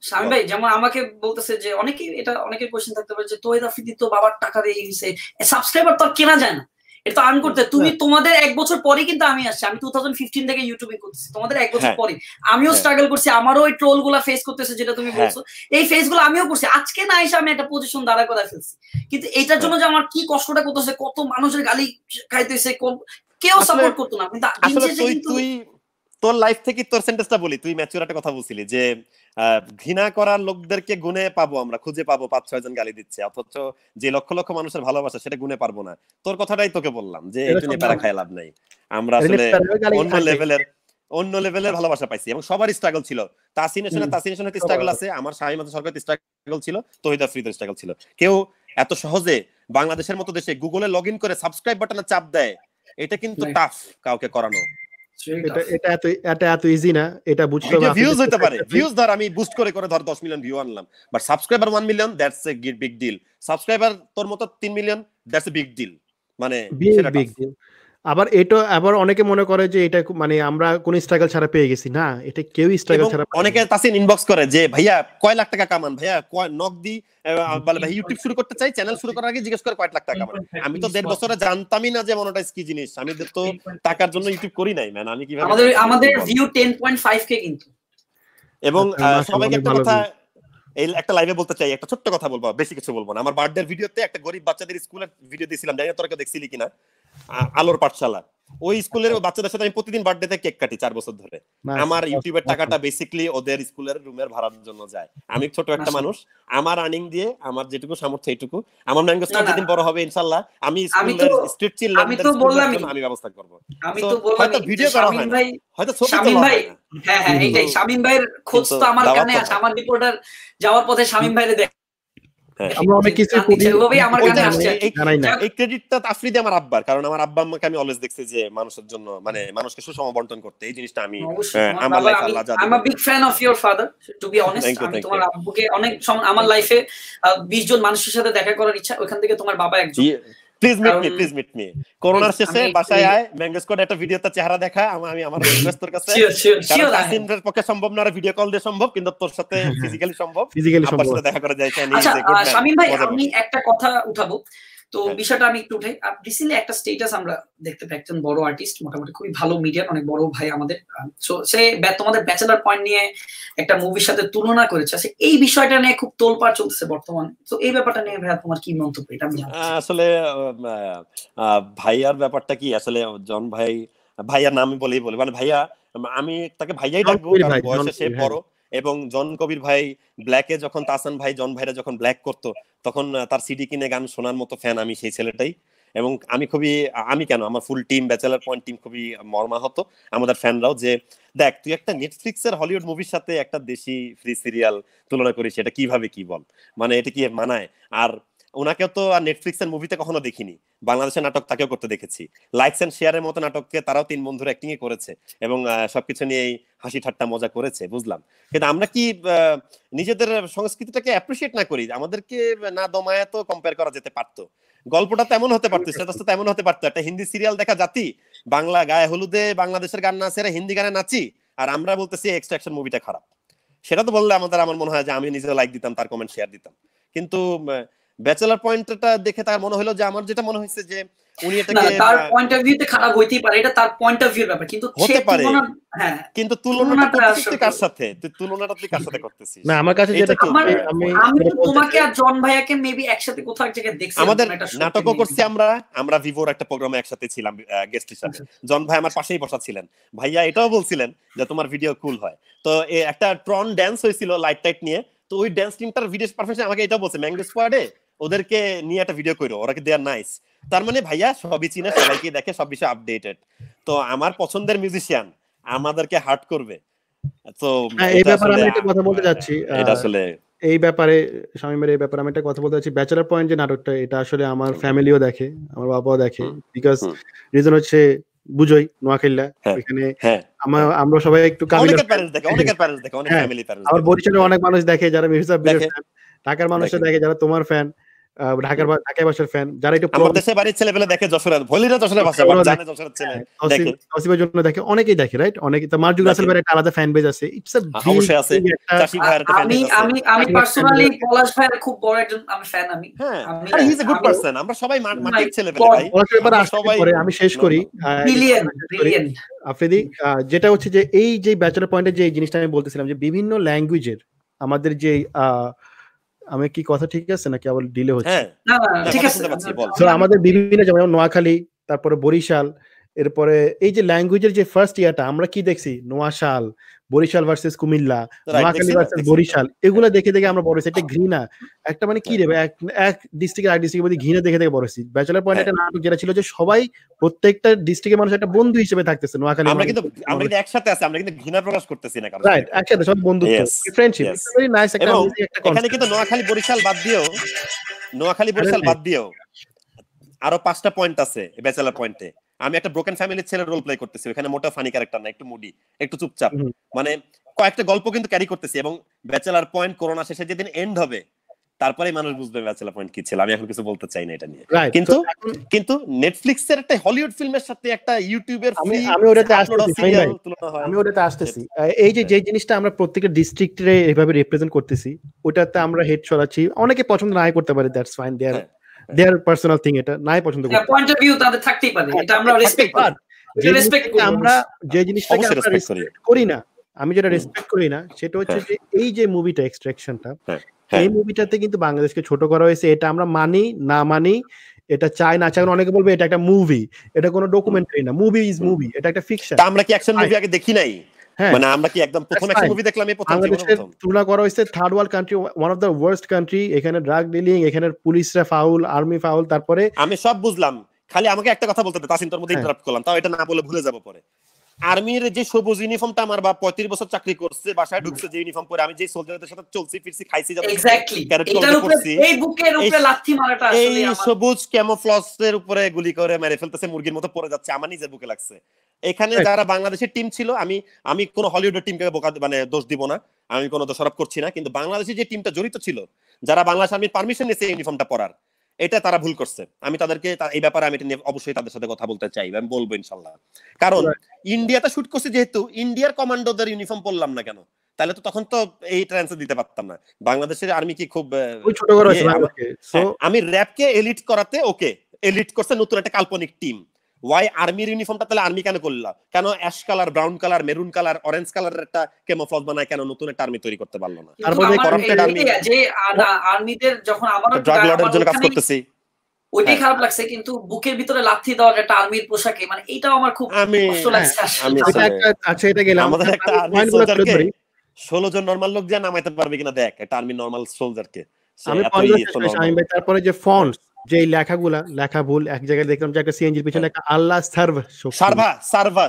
শামিম ভাই যেমন আমাকে বলতেছে যে অনেকে এটা অনেকের কোশ্চেন থাকতে পারে যে তোহিদ আফ্রিদি তো বাবার টাকা দিয়ে দিছে সাবস্ক্রাইবার তো কেনা যায় না। এটা তো আর্ন করতে তুমি তোমাদের এক বছর পরে কিন্তু আমি আসছি। আমি টু থাউজেন্ড ফিফটিন থেকে ইউটিউবে করতেছি। তোমাদের এক বছর হ্যাঁ। পরে আমিও স্ট্রাগল করছি। আমারও ওই ট্রোলগুলা ফেস করতেছে যেটা তুমি হ্যাঁ। বলছো। এই ফেসগুলো আমিও করছি। আজকে না এসে আমি একটা পজিশন দাঁড়া করে ফেলছি। কিন্তু এটার জন্য যে আমার কি কষ্টটা করতেছে কত মানুষের গালি খাইতেছে কেউ সাপোর্ট করতো না। কিন্তু তুই তোর লাইফ থেকে তোর সেন্টেন্সটা বলি। তুই ম্যাচুর একটা কথা বলছিলি যে ঘৃণা করার লোকদেরকে গুনে পাবো আমরা খুঁজে পাবো পাঁচ ছয় জন গালি দিচ্ছে অথচ যে লক্ষ লক্ষ মানুষের ভালোবাসা সেটা গুনে পারব না। তোর কথাটাই তোকে বললাম যে এটা নিয়ে প্যারা খায় লাভ নাই। আমরা আসলে অন্য লেভেলের অন্য লেভেলের ভালোবাসা পাইছি এবং সবার স্ট্রাগল ছিল। তাসিনের সাথে। তাসিনের সাথে স্ট্রাগল আছে আমার শাহী মাতা সরকার স্ট্রাগল ছিল তহিদ আফ্রিদের স্ট্রাগল ছিল। কেউ এত সহজে বাংলাদেশের মতো দেশে গুগলে লগ ইন করে সাবস্ক্রাইব বাটনে চাপ দেয় এটা কিন্তু. টাফ কাউকে করানো। এটা এটা এত এটা এত ইজি না এটা বুঝতে হবে ভিউজ হতে পারে। ভিউজ ধর আমি বুস্ট করে করে ধর 10 মিলিয়ন ভিউ আনলাম। But subscriber 1 million that's a big deal subscriber তোর মতো 3 million that's a big deal মানে বিগ। ডিল আবার এটা আবার অনেকে মনে করে যে এটা মানে আমরা কোন স্ট্রাগল ছাড়া পেয়ে গেছি। না এটা কেউ স্ট্রাগল ছাড়া অনেকে তাসিন ইনবক্স করে যে ভাইয়া কয় লাখ টাকা কামান? ভাইয়া কয় নক দি বলে ভাই ইউটিউব শুরু করতে চাই চ্যানেল শুরু করার আগে জিজ্ঞেস করে কয় লাখ টাকা কামান। আমি তো দেড় বছরে জানতামই না যে মনোটাইজ কি জিনিস। আমি তো টাকার জন্য ইউটিউব করি নাই ম্যান আমি কীভাবে আমাদের আমাদের view ten point five K কিন্তু। এবং আচ্ছা, সবাইকে একটা কথা এই একটা লাইভে বলতে চাই একটা ছোট্ট কথা বলব বেশি কিছু বলব না। আমার বার্থডে ভিডিওতে একটা গরিব বাচ্চাদের স্কুলের ভিডিও দিয়েছিলাম জানি না তোরা কেউ দেখছিলি কিনা। আলোর পাঠশালা। ওই স্কুলের বাচ্চাদের সাথে আমি প্রতিদিন বার্থডেতে কেক কাটি চার বছর ধরে। আমার ইউটিউবের টাকাটা বেসিক্যালি ওদের স্কুলের রুমের ভাড়ার জন্য যায়। আমি ছোট একটা মানুষ আমার আর্নিং দিয়ে আমার যেটুকু সামর্থ্য এইটুকু আমার ম্যাঙ্গো স্টার। যেদিন বড় হবে ইনশাল্লাহ আমি স্কুলের স্ট্রিট চিল আমি তো বললামই। আমি ব্যবস্থা করব। আমি তো বললাম হয়তো ভিডিও করা হয় না। ভাই হয়তো ছবি শামিম ভাই হ্যাঁ হ্যাঁ এইটাই। শামিম ভাইয়ের খোঁজ তো আমার কানে আছে। আমার রিপোর্টার যাওয়ার পথে শামিম ভাইরে দেখ। আমরা অনেক কিছু জানতে আমার ওই আসছে। এই- জানাই না। এই ক্রেডিটটা আফ্রিদি আমার আব্বার কারণ আমার আব্বা আম্মাকে আমি অলওয়েজ দেখছি যে মানুষের জন্য মানে মানুষকে সুষম বন্টন করতে। এই জিনিসটা আমি অবশ্যই। হ্যাঁ, আমার বাবা, আল্লাহ যা I am big fan of your father to be honest আমি তোমার আব্বুকে অনেক আমার লাইফে বিশ জন মানুষের সাথে দেখা করার ইচ্ছা ওখান থেকে তোমার বাবা একজন। Please meet me please meet me করোনার শেষে বাসায় আয় ম্যাঙ্গো স্কোয়াড একটা ভিডিওতে চেহারা দেখা আমি আমি আমার রিকোয়েস্ট কাছে। Sure, sure, কারণ পক্ষে সম্ভব না ভিডিও কল দিয়ে সম্ভব কিন্তু তোর সাথে ফিজিক্যালি সম্ভব। ফিজিক্যালি সম্ভব। দেখা করা যায় আচ্ছা শামীম ভাই আমি একটা কথা উঠাবো। তো হ্যাঁ। বিষয়টা আমি একটু উঠাই। রিসেন্টলি একটা স্টেটাস আমরা দেখতে পাই একজন বড় আর্টিস্ট মোটামুটি খুবই ভালো মিডিয়ার অনেক বড় ভাই আমাদের। সো সে তোমাদের ব্যাচেলার পয়েন্ট নিয়ে একটা মুভির সাথে তুলনা করেছে। আচ্ছা, এই বিষয়টা নিয়ে খুব তোলপাড় চলতেছে বর্তমানে। তো এই ব্যাপারটা নিয়ে ভাইয়া তোমার কি মন্তব্য? এটা আমি জানতে চাই। আসলে ভাইয়ার ব্যাপারটা কি? আসলে জন ভাই ভাইয়ার নাম বলেই বলি। মানে ভাইয়া আমি তাকে ভাইয়াই ডাকবো কারণ বয়সে সে হ্যাঁ। বড়। এবং জন কবির ভাই ব্ল্যাকে যখন, তাসান ভাই, জন ভাইরা যখন ব্ল্যাক করতো, তখন তার সিডি কিনে গান শোনার মতো ফ্যান আমি সেই ছেলেটাই। এবং আমি খুবই, আমি কেন, আমার full team Bachelor Point team খুবই মর্মাহত আমাদের ফ্যানরাও যে, দেখ, তুই একটা নেটফ্লিক্স এর হলিউড মুভির সাথে একটা দেশি ফ্রি সিরিয়াল তুলনা করিস, এটা কীভাবে কি বল? মানে এটা কি মানায়? আর ওনাকেও তো আর নেটফ্লিক্সের মুভিতে কখনো দেখিনি। বাংলাদেশের নাটক তাকেও করতে দেখেছি। লাইকস এন্ড শেয়ারের মতো নাটককে তারাও তিন বন্ধুর অ্যাক্টিং এ করেছে এবং সবকিছু নিয়ে হাসি ঠাট্টা মজা করেছে, বুঝলাম। কিন্তু আমরা কি নিজেদের সংস্কৃতিটাকে অ্যাপ্রিসিয়েট না করি? আমাদেরকে না দমায়া তো কম্পেয়ার করা যেতে পারতো। গল্পটা তেমন হতে পারতো স্ট্যাটাসটা তেমন হতে পারতো। একটা হিন্দি সিরিয়াল দেখা জাতি, বাংলা গায়ে হলুদে বাংলাদেশের গান না সেরা হিন্দি গানে নাচি, আর আমরা বলতেছি এক্সট্রাকশন মুভিটা খারাপ। সেটা তো বললে আমাদের, আমার মনে হয় যে আমি নিজে লাইক দিতাম, তার কমেন্ট শেয়ার দিতাম। কিন্তু ব্যাচেলার পয়েন্টটা দেখে তার মনে হলো যে আমার যেটা মনে হয়েছে যে উনি এটাকে তার পয়েন্ট অফ ভিউতে খারাপ হইতেই পারে এটা তার পয়েন্ট অফ ভিউর ব্যাপার। কিন্তু হতে পারে। হ্যাঁ কিন্তু তুলনাটা করতেছিস তুই কার সাথে? তুই তুলনাটা তুই কার সাথে করতেছিস? না আমার কাছে যেটা আমি আমি তোমাকে আর জন ভাইয়াকে মেবি একসাথে কোথাও এক জায়গায় দেখছি আমাদের নাটকও। করছি আমরা আমরা ভিভোর একটা প্রোগ্রামে একসাথে ছিলাম গেস্ট হিসাবে। জন ভাই আমার পাশেই বসা ছিলেন। ভাইয়া এটাও বলছিলেন যে তোমার ভিডিও কুল হয়। তো একটা ট্রন ড্যান্স হয়েছিল লাইট টাইট নিয়ে। তো ওই ড্যান্স টিমটার ভিডিও পারফরমেন্স আমাকে এটাও বলছে ম্যাঙ্গো স্কোয়াডে ওদেরকে নিয়ে একটা ভিডিও করো ওরা কি দেয়ার নাইস তার মানে ভাইয়া সবই চিনে সবাইকে দেখে সব বিষয়ে আপডেটেড তো আমার পছন্দের মিউজিশিয়ান আমাদেরকে হার্ট করবে। তো হ্যাঁ, এই ব্যাপারে আমি একটা কথা বলতে চাচ্ছি এটা আসলে এই ব্যাপারে শামীমের এই ব্যাপারে আমি একটা কথা বলতে চাচ্ছি। ব্যাচেলার পয়েন্ট যে নাটকটা এটা আসলে আমার ফ্যামিলিও দেখে আমার বাবাও দেখে। বিকজ। রিজন হচ্ছে বুঝোই নোয়াখাইলা হ্যাঁ, এখানে হ্যাঁ। আমার আমরা সবাই একটু কাবিলার অনেকের প্যারেন্টস দেখে অনেকের প্যারেন্টস দেখে অনেক হ্যাঁ, ফ্যামিলি প্যারেন্টস আবার বরিশালে অনেক মানুষ দেখে যারা মির্জা দেখে। ঢাকার মানুষরা দেখে। দেখে যারা তোমার ফ্যান ঢাকার ঢাকায় বাসার ফ্যান যারা একটু আমার দেশে বাড়ির ছেলে পেলে দেখে যশোরের ভলিরা যশোরের ভাষা ওরা জানে যশোরের ছেলে। দেখে তসিবের জন্য দেখে অনেকেই দেখে রাইট অনেকে তো মার্জুক রাসেল দেখে। ভাইয়ের একটা আলাদা ফ্যান বেজ আছে ইটস আ অবশ্যই আছে। চাষি ভাইয়ের একটা আমি। আমি আমি পার্সোনালি পলাশ ভাইয়ের খুব বড় একজন আমি ফ্যান আমি। হ্যাঁ আমি he is a good person আমরা সবাই Oh মাটির my ছেলে পেলে ভাই। পলাশ সবাই- পরে আমি শেষ করি। ব্রিলিয়েন্ট শেষ ব্রিলিয়েন্ট আফ্রিদি যেটা হচ্ছে যে এই যে ব্যাচেলার পয়েন্টে যে এই জিনিসটা আমি বলতেছিলাম যে বিভিন্ন ল্যাঙ্গুয়েজের আমাদের যে আহ, আমি কি কথা ঠিক আছে নাকি আবার ডিলে হচ্ছে? হ্যাঁ। ঠিক আছে। আমাদের বিভিন্ন যেমন নোয়াখালী তারপরে বরিশাল এরপরে এই যে ল্যাঙ্গুয়েজের যে ফার্স্ট ইয়ারটা আমরা কি দেখছি? নোয়াশাল বরিশাল ভার্সেস কুমিল্লা নোয়াখালী ভার্সেস বরিশাল এগুলো দেখে দেখে আমরা বড় হয়েছি। একটা ঘৃণা একটা মানে কি দেবে এক এক ডিস্ট্রিক্টের এক ডিস্ট্রিক্টের মধ্যে ঘৃণা দেখে দেখে বড় হয়েছি। ব্যাচেলার পয়েন্ট। একটা নাটক যেটা ছিল যে সবাই প্রত্যেকটা ডিস্ট্রিক্টের মানুষ একটা বন্ধু হিসেবে থাকতেছে নোয়াখালী আমরা কিন্তু আমরা কিন্তু একসাথে আছি আমরা কিন্তু ঘৃণা প্রকাশ করতেছি না কারণ রাইট একসাথে সব বন্ধুত্ব ফ্রেন্ডশিপ ভেরি নাইস একটা একটা এখানে কিন্তু নোয়াখালী বরিশাল বাদ দিয়েও নোয়াখালী বরিশাল বাদ দিয়েও আরও পাঁচটা পয়েন্ট আছে ব্যাচেলার পয়েন্টে আমি একটা ব্রোকেন ফ্যামিলির ছেলে রোল প্লে করতেছি ওখানে মোটা ফানি ক্যারেক্টার না একটু মুডি একটু চুপচাপ। মানে কয়েকটা গল্প কিন্তু ক্যারি করতেছি এবং ব্যাচেলার পয়েন্ট করোনা শেষে যেদিন এন্ড হবে তারপরে মানুষ বুঝবে ব্যাচেলার পয়েন্ট কি ছিল। আমি এখন কিছু বলতে চাই না এটা নিয়ে। কিন্তু কিন্তু নেটফ্লিক্স এর একটা হলিউড ফিল্মের সাথে একটা ইউটিউবের আমি আমি ওটাতে আসতেছি। আমি ওটাতে আসতেছি। এই যে যে জিনিসটা আমরা প্রত্যেকটা ডিস্ট্রিক্টে এভাবে রিপ্রেজেন্ট করতেছি ওটাতে আমরা হেড ছড়াচ্ছি। অনেকে পছন্দ নাই করতে পারে that's fine their their personal thing এটা নাই পছন্দ করতে পয়েন্ট অফ ভিউ তাদের থাকতেই পারে এটা আমরা রেসপেক্ট করি। যে রেসপেক্ট জিনিসটাকে আমরা যে জিনিসটাকে আমরা রেসপেক্ট করি। করি না আমি যেটা রেসপেক্ট করি না সেটা হচ্ছে হ্যাঁ। যে এই যে মুভিটা এক্সট্রাকশনটা হ্যাঁ। এই মুভিটাতে কিন্তু বাংলাদেশকে ছোট করা হয়েছে এটা আমরা মানি না মানি এটা চাই না চাই অনেকে বলবে এটা একটা মুভি এটা কোনো ডকুমেন্টারি না মুভি ইজ মুভি এটা একটা ফিকশন আমরা কি অ্যাকশন মুভি আগে দেখি নাই? হ্যাঁ মানে আমরা কি একদম প্রথম fine. মুভি দেখলাম এই প্রথম তুলনা করা হয়েছে third world country one of the worst country এখানে ড্রাগ ডিলিং এখানে পুলিশরা ফাউল আর্মি ফাউল তারপরে আমি সব বুঝলাম। খালি আমাকে একটা কথা বলতে দে তাসিন তোর মধ্যে হ্যাঁ। ইন্টারাপ্ট করলাম। তাও এটা না বলে ভুলে যাব পরে। আর্মির যে সবুজ ইউনিফর্মটা আমার বা পঁয়ত্রিশ বছর চাকরি করছে বাসায় ঢুকছে যে ইউনিফর্ম পরে আমি যে সোলজারদের সাথে চলছি ফিরছি খাইছি যাচ্ছি, এক্স্যাক্টলি এটার উপরে এই বুকের উপরে এই- মারাটা আসলে আমার সবুজ ক্যামোফ্লস এর উপরে গুলি করে মেরে ফেলতেছে মুরগির মতো পড়ে যাচ্ছে আমার নিজের বুকে লাগছে। এখানে যারা বাংলাদেশের টিম ছিল আমি আমি কোন হলিউডের টিমকে বোকা মানে দোষ দিব না। আমি কোনো দোষারোপ করছি না কিন্তু বাংলাদেশের যে টিমটা জড়িত ছিল যারা বাংলাদেশ আর্মির পারমিশন নিয়েছে ইউনিফর্মটা পরার এটা তারা ভুল করছে। আমি তাদেরকে এই ব্যাপারে আমি এটা নিয়ে অবশ্যই তাদের সাথে কথা বলতে চাই আমি বলব ইনশাল্লাহ। কারণ ইন্ডিয়াতে শুট করছে যেহেতু ইন্ডিয়ার কমান্ডোদের ইউনিফর্ম পরলাম না কেন? তাহলে তো তখন তো এই ট্রান্সফার দিতে পারতাম না। বাংলাদেশের আর্মি কি খুব ইয়ে, হ্যাঁ, আমি র্যাপকে এলিট করাতে ওকে এলিট করছে নতুন একটা কাল্পনিক টিম ওয়াই আর্মির ইউনিফর্মটা তাহলে আর্মি কেন করলা কেন ash colour brown colour maroon colour orange কালারের একটা কেমোফ্লজ বানায় কেন নতুন একটা আর্মি তৈরি করতে পারল না তারপরে এই- army- এই যে আর্মিদের যখন আমার ড্রাগ লর্ডের জন্য কাজ করতেছি ওইটাই হ্যাঁ। খারাপ লাগছে কিন্তু বুকের ভিতরে লাথি দেওয়ার একটা আর্মির পোশাকে মানে এটাও আমার খুব আমি কষ্ট লাগছে এটা একটা আচ্ছা এটা গেলাম আমাদের একটা আর্মি সোলজারকে ধরি। ষোলো জন নর্মাল লোক যা নামাইতে পারবে কিনা দেখ একটা আর্মি নর্মাল সোলজারকে আমি। তারপরে যে ফন্ট যে লেখাগুলা লেখা ভুল এক জায়গায় দেখলাম যে একটা সিএনজির পিছনে একটা আল্লাহ সার্ভ সার্ভা সার্ভা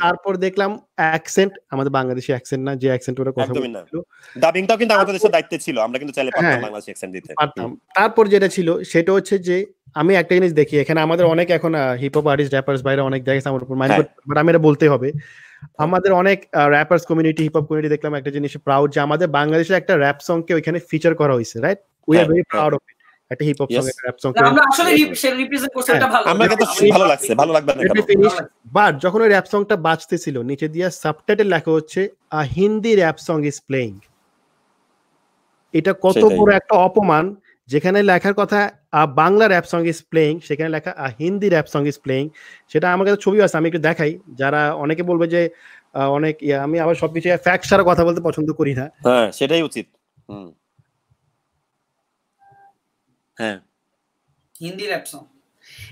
তারপর- দেখলাম অ্যাকসেন্ট আমাদের বাংলাদেশি অ্যাকসেন্ট না যে অ্যাকসেন্ট ওরা কথা বলছিল। ডাবিংটাও কিন্তু আমাদের দেশের দায়িত্বে ছিল আমরা কিন্তু চাইলে পারতাম হ্যাঁ। বাংলাদেশ এক্সেন্ট দিতে। পারতাম। তারপর যেটা ছিল সেটা হচ্ছে যে আমি একটা জিনিস দেখি এখানে আমাদের অনেক এখন হিপ হপ আর্টিস্ট র্যাপার্স বাইরে অনেক জায়গায় আমার উপর মাইন্ড হ্যাঁ। বাট আমি এটা বলতে হবে। আমাদের অনেক rappers community hip hop community দেখলাম একটা জিনিস প্রাউড যে আমাদের বাংলাদেশের একটা র্যাপ সং কে ওইখানে ফিচার করা হয়েছে রাইট উই আর হ্যাঁ, ভেরি হ্যাঁ। প্রাউড অফ ইট একটা হিপ হপ সং. একটা র্যাপ সং আমরা আসলে সে রিপ্রেজেন্ট করছে হ্যাঁ, এটা ভালো আমার কাছে ভালো লাগছে ভালো লাগবে না কেন? বাট যখন ওই র্যাপ সংটা বাজতেছিল নিচে দিয়া সাবটাইটেল লেখা হচ্ছে a Hindi rap song is playing এটা কত বড় একটা অপমান। যেখানে লেখার কথা a Bangla rap song is playing সেখানে লেখা a Hindi rap song is playing সেটা আমার কাছে ছবি আছে আমি একটু দেখাই। যারা অনেকে বলবে যে অনেক ইয়ে, আমি আবার সবকিছু ফ্যাক্ট ছাড়া কথা বলতে পছন্দ করি না। হ্যাঁ সেটাই উচিত। হ্যাঁ। হিন্দি র্যাপ সং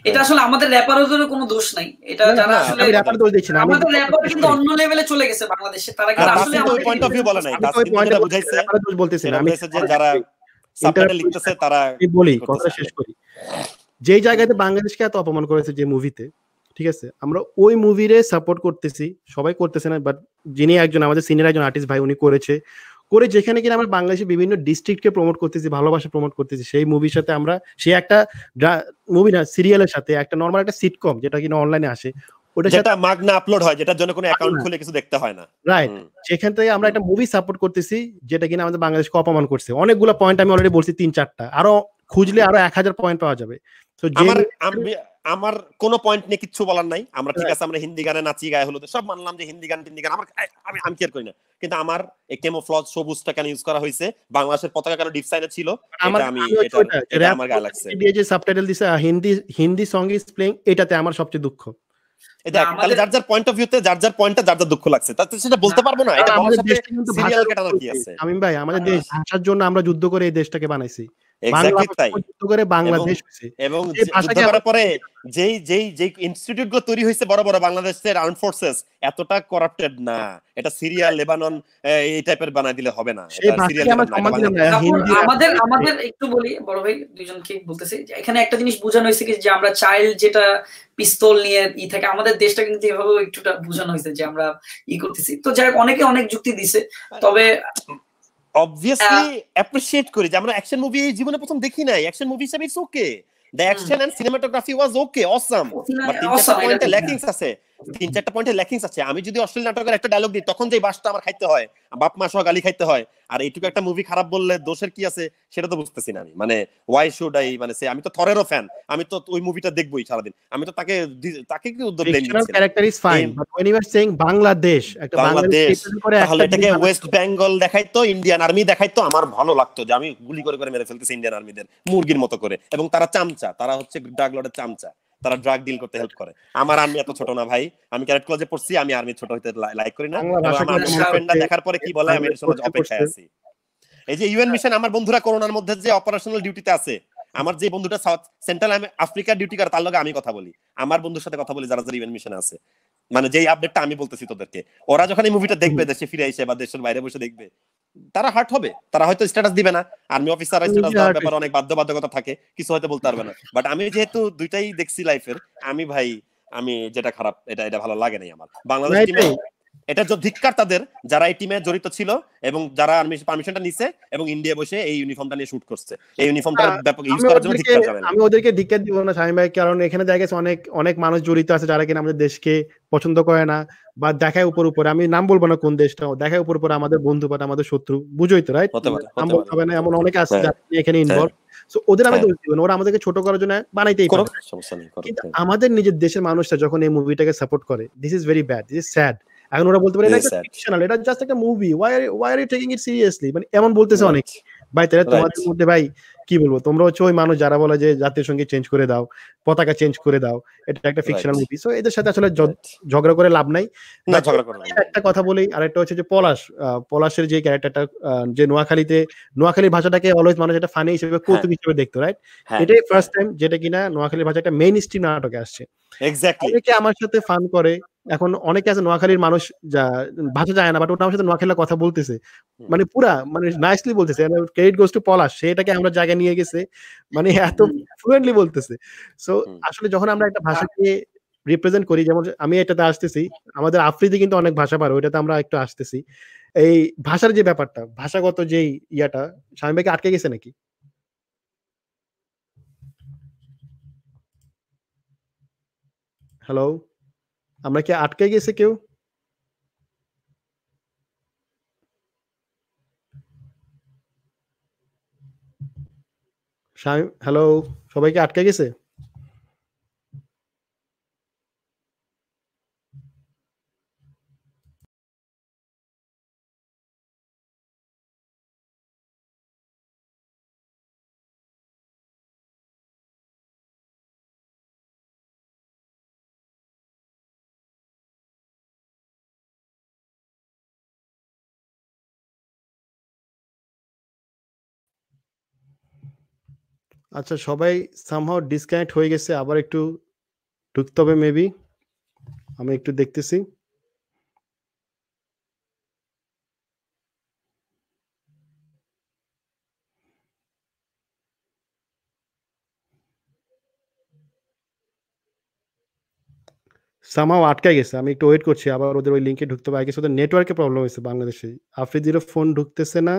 এটা আসলে আমাদের র্যাপারদের কোনো দোষ নাই। এটা যারা আসলে আমি র্যাপার দোষ দিচ্ছি না আমাদের র্যাপার কিন্তু অন্য লেভেলে চলে গেছে বাংলাদেশে। তারা কিন্তু আসলে আমাদের point of view বলে নাই। বুঝাইছে, র্যাপারের দোষ বলতেছি না। আমি যে যারা সাবটাইটেল লিখতেছে তারা বলি করতেছে। শেষ করি। যেই জায়গাতে বাংলাদেশকে এত অপমান করেছে যে মুভিতে ঠিক আছে আমরা ওই মুভিরে সাপোর্ট করতেছি সবাই করতেছে না বাট যিনি একজন আমাদের সিনিয়র একজন আর্টিস্ট ভাই উনি করেছে। করে যেখানে কিনা আমরা বাংলাদেশের বিভিন্ন ডিস্ট্রিক্টকে প্রমোট করতেছি ভালোবাসা প্রমোট করতেছি সেই মুভির সাথে আমরা সে একটা মুভি না সিরিয়ালের সাথে একটা নর্মাল একটা সিটকম যেটা কিনা অনলাইনে আসে ওটা যেটা মাগনা আপলোড হয় যেটার জন্য কোনো অ্যাকাউন্ট খুলে কিছু দেখতে হয় না। রাইট সেখান থেকে আমরা একটা মুভি সাপোর্ট করতেছি যেটা কিনা আমাদের বাংলাদেশকে অপমান করছে। অনেকগুলো পয়েন্ট আমি অলরেডি বলছি তিন চারটা। আরও খুঁজলে আরও এক হাজার পয়েন্ট পাওয়া যাবে। তো আমার আমার কোনো পয়েন্ট নিয়ে কিচ্ছু বলার নাই। আমরা ঠিক আছে আমরা হিন্দি গানে নাচি গায়ে হলো সব মানলাম যে হিন্দি গান হিন্দি গান। আমার আমি আমি কেয়ার করি না। কিন্তু আমার এই কেমোফ্লজ সবুজটা কেন ইউজ করা হয়েছে? বাংলাদেশের পতাকা কেন ডিপ সাইডে ছিল? এটা আমি এটা আমার গায়ে লাগছে। যে সাবটাইটেল দিছে Hindi Hindi song is playing এটাতে আমার সবচেয়ে দুঃখ। দেখ তাহলে যার যার পয়েন্ট অফ ভিউতে যার যার পয়েন্টটা যার যার দুঃখ লাগছে তাতে সেটা বলতে পারব না এটা আমাদের দেশ সিরিয়াল কাটানো কি আছে। আমিন ভাই আমাদের দেশ ভাষার জন্য আমরা যুদ্ধ করে এই দেশটাকে বানাইছি। করে বাংলাদেশ এবং পরে যেই যেই যেই ইনস্টিটিউটগুলো তৈরি হয়েছে বড় বড় বাংলাদেশের আর্ম ফোর্সেস এতটা করাপ্টেড না। এটা সিরিয়া লেবানন এই টাইপের বানাই দিলে হবে না। আমাদের আমাদের একটু বলি বড় ভাই দুইজনকে বলতেছি? এখানে একটা জিনিস বোঝানো হয়েছে কি যে আমরা চাইল্ড যেটা পিস্তল নিয়ে ই থাকে আমাদের দেশটা কিন্তু এভাবে একটুটা বোঝানো হয়েছে যে আমরা ই করতেছি। তো যাই অনেকে অনেক যুক্তি দিছে তবে অবভিয়াসলি অ্যাপ্রিশিয়েট করি যে আমরা অ্যাকশন মুভি জীবনে প্রথম দেখি নাই। অ্যাকশন মুভি হিসেবে it's okay the action and cinematography was okay awesome but তিনটা পয়েন্টে ল্যাকিংস আছে। তিন চারটা পয়েন্টে ল্যাকিংস আছে। আমি যদি অস্ট্রেলিয়ান নাটকের একটা ডায়লগ দিই তখন যে বাসটা আমার খাইতে হয় বাপ মা সহ গালি খাইতে হয় আর এইটুকু একটা মুভি খারাপ বললে দোষের কি আছে সেটা তো বুঝতেছি না আমি। মানে ওয়াই শুড আই মানে সে আমি তো থরেরও ফ্যান আমি তো ওই মুভিটা দেখবই সারাদিন। আমি তো তাকে তাকে কি উদ্যোগ দেই character is fine but when you are saying Bangladesh একটা বাংলাদেশ তাহলে এটাকে ওয়েস্ট বেঙ্গল দেখাইতো ইন্ডিয়ান আর্মি দেখাইতো আমার ভালো লাগতো যে আমি গুলি করে করে মেরে ফেলতেছি ইন্ডিয়ান আর্মিদের মুরগির মতো করে। এবং তারা চামচা তারা হচ্ছে ড্রাগ লর্ডের চামচা। তারা ড্রাগ ডিল করতে হেল্প করে। আমার আর্মি এত ছোট না ভাই। আমি ক্যারেক্ট কলেজে পড়ছি আমি আর্মি ছোট হইতে লাইক করি না। আমার ফ্রেন্ডরা দেখার পরে কি বলে আমি এর জন্য অপেক্ষায় আছি। এই যে ইউএন মিশন আমার বন্ধুরা করোনার মধ্যে যে অপারেশনাল ডিউটিতে আছে আমার যে বন্ধুটা সাউথ সেন্ট্রাল আফ্রিকার ডিউটি করে তার লগে আমি কথা বলি। আমার বন্ধুর সাথে কথা বলি যারা যারা ইউএন মিশনে আছে। মানে যেই আপডেটটা আমি বলতেছি তোদেরকে ওরা যখন এই মুভিটা দেখবে দেশে ফিরে এসে বা দেশের বাইরে বসে দেখবে তারা হার্ট হবে। তারা হয়তো স্ট্যাটাস দিবে না। আর্মি অফিসার স্ট্যাটাস দেওয়ার ব্যাপারে অনেক বাধ্যবাধকতা থাকে কিছু হয়তো বলতে পারবে না। বাট আমি যেহেতু দুইটাই দেখছি লাইফের আমি ভাই আমি যেটা খারাপ এটা এটা ভালো লাগে নাই আমার। বাংলাদেশ টিমে এটা ধিক্কার তাদের যারা এই টিমে জড়িত ছিল এবং যারা পারমিশনটা নিছে এবং ইন্ডিয়া বসে এই ইউনিফর্মটা নিয়ে শুট করছে। এই ইউনিফর্মটা ব্যাপক ইউজ করার জন্য ধিক্কার যাবে আমি ওদেরকে ধিক্কার দিব না শামিম ভাই কারণ এখানে দেখা গেছে অনেক অনেক মানুষ জড়িত আছে যারা কিনা আমাদের দেশকে পছন্দ করে না বা দেখায় উপর উপরে। আমি নাম বলব না কোন দেশটা দেখায় উপর উপরে আমাদের বন্ধু বা আমাদের শত্রু বুঝোই তো রাইট নাম বলতে হবে না এমন অনেক আছে যারা এখানে ইনভলভ সো ওদের আমি দোষ দিব না ওরা আমাদেরকে ছোট করার জন্য বানাইতেই পারে। কিন্তু আমাদের নিজের দেশের মানুষরা যখন এই মুভিটাকে সাপোর্ট করে this is very bad this is sad এখন ওরা বলতে পারে এটা ফিকশনাল এটা জাস্ট একটা movie why why are you taking it seriously মানে এমন বলতেছে অনেক। ভাই তাহলে তোমাদের মধ্যে ভাই কি বলব? তোমরা হচ্ছে ওই মানুষ যারা বলে যে জাতীয় সংগীত চেঞ্জ করে দাও পতাকা চেঞ্জ করে দাও এটা একটা ফিকশনাল মুভি সো এদের সাথে আসলে ঝগড়া করে লাভ নাই। একটা কথা বলি আর একটা হচ্ছে যে পলাশ পলাশের যে ক্যারেক্টারটা যে নোয়াখালীতে নোয়াখালীর ভাষাটাকে অলওয়েজ মানুষ একটা ফানি হিসেবে হ্যাঁ। কৌতুক হিসেবে দেখতো রাইট হ্যাঁ, এটাই ফার্স্ট টাইম যেটা কিনা নোয়াখালীর ভাষা একটা মেইন স্ট্রিম নাটকে আসছে। এক্স্যাক্টলি আমার সাথে ফান করে এখন অনেকে আছে নোয়াখালীর মানুষ যা ভাষা যায় না বাট ওটা আমার সাথে নোয়াখালীর কথা বলতেছে। মানে পুরা মানে নাইসলি বলতেছে। ক্রেডিট গোস টু পলাশ সেটাকে আমরা জায়গায় নিয়ে গেছে। মানে এত ফ্লুয়েন্টলি বলতেছে। সো আসলে যখন আমরা একটা ভাষাকে রিপ্রেজেন্ট করি যেমন আমি এটাতে আসতেছি আমাদের আফ্রিদি কিন্তু অনেক ভাষা পারো ওইটাতে আমরা একটু আসতেছি। এই ভাষার যে ব্যাপারটা ভাষাগত যেই ইয়াটা স্বামী ভাইকে আটকে গেছে নাকি? হ্যালো আমরা কি আটকে গেছে কেউ? হ্যালো সবাইকে আটকে গেছে? আচ্ছা সবাই সামহাও ডিসকানেক্ট হয়ে গেছে, আবার একটু ঢুকতে হবে মেবি আমি একটু দেখতেছি। সামাও আটকাই গেছে, আমি একটু ওয়েট করছি, আবার ওদের ওই লিঙ্কে ঢুকতে পারে গেছে ওদের নেটওয়ার্কে প্রবলেম হয়েছে বাংলাদেশে। আফ্রিদিরও ফোন ঢুকতেছে না।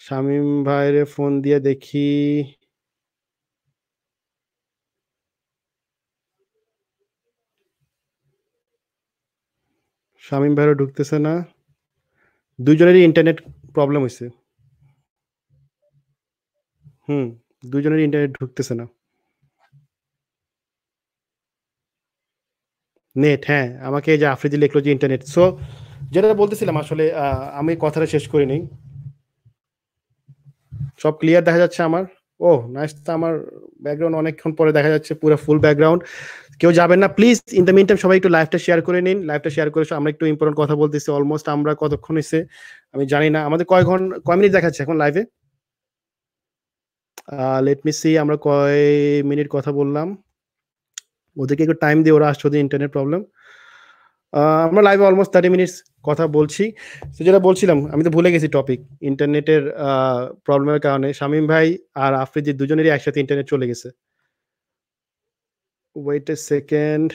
শামিম ভাইয়ের ফোন দিয়ে দেখি। শামীম ভাইরও ঢুকতেছে না। দুইজনেরই ইন্টারনেট প্রবলেম হয়েছে হুম, দুইজনেরই ইন্টারনেট ঢুকতেছে না। নেট হ্যাঁ আমাকে এই যে আফ্রিদি লিখলো যে ইন্টারনেট সো যেটা বলতেছিলাম আসলে আমি কথাটা শেষ করিনি সব ক্লিয়ার দেখা যাচ্ছে আমার। ও নাইস তো আমার ব্যাকগ্রাউন্ড অনেকক্ষণ পরে দেখা যাচ্ছে, পুরো ফুল ব্যাকগ্রাউন্ড কেউ যাবেন না please in the mean time সবাই একটু লাইভটা শেয়ার করে নিন লাইভটা শেয়ার করে, আমরা একটু ইম্পর্টেন্ট কথা বলতেছি অলমোস্ট আমরা কতক্ষণ হয়েছে আমি জানি না, আমাদের কয় ঘণ্টা কয় মিনিট দেখাচ্ছে এখন লাইভে লেট মি সি আমরা কয় মিনিট কথা বললাম? ওদেরকে একটু টাইম দিয়ে, ওরা আসছে ওদের ইন্টারনেট প্রবলেম আমরা লাইভে অলমোস্ট থার্টি মিনিটস কথা বলছি। তো যেটা বলছিলাম, আমি তো ভুলে গেছি টপিক ইন্টারনেটের প্রবলেমের কারণে, শামীম ভাই আর আফ্রিদি দুজনেরই একসাথে ইন্টারনেট চলে গেছে। ওয়েট এ সেকেন্ড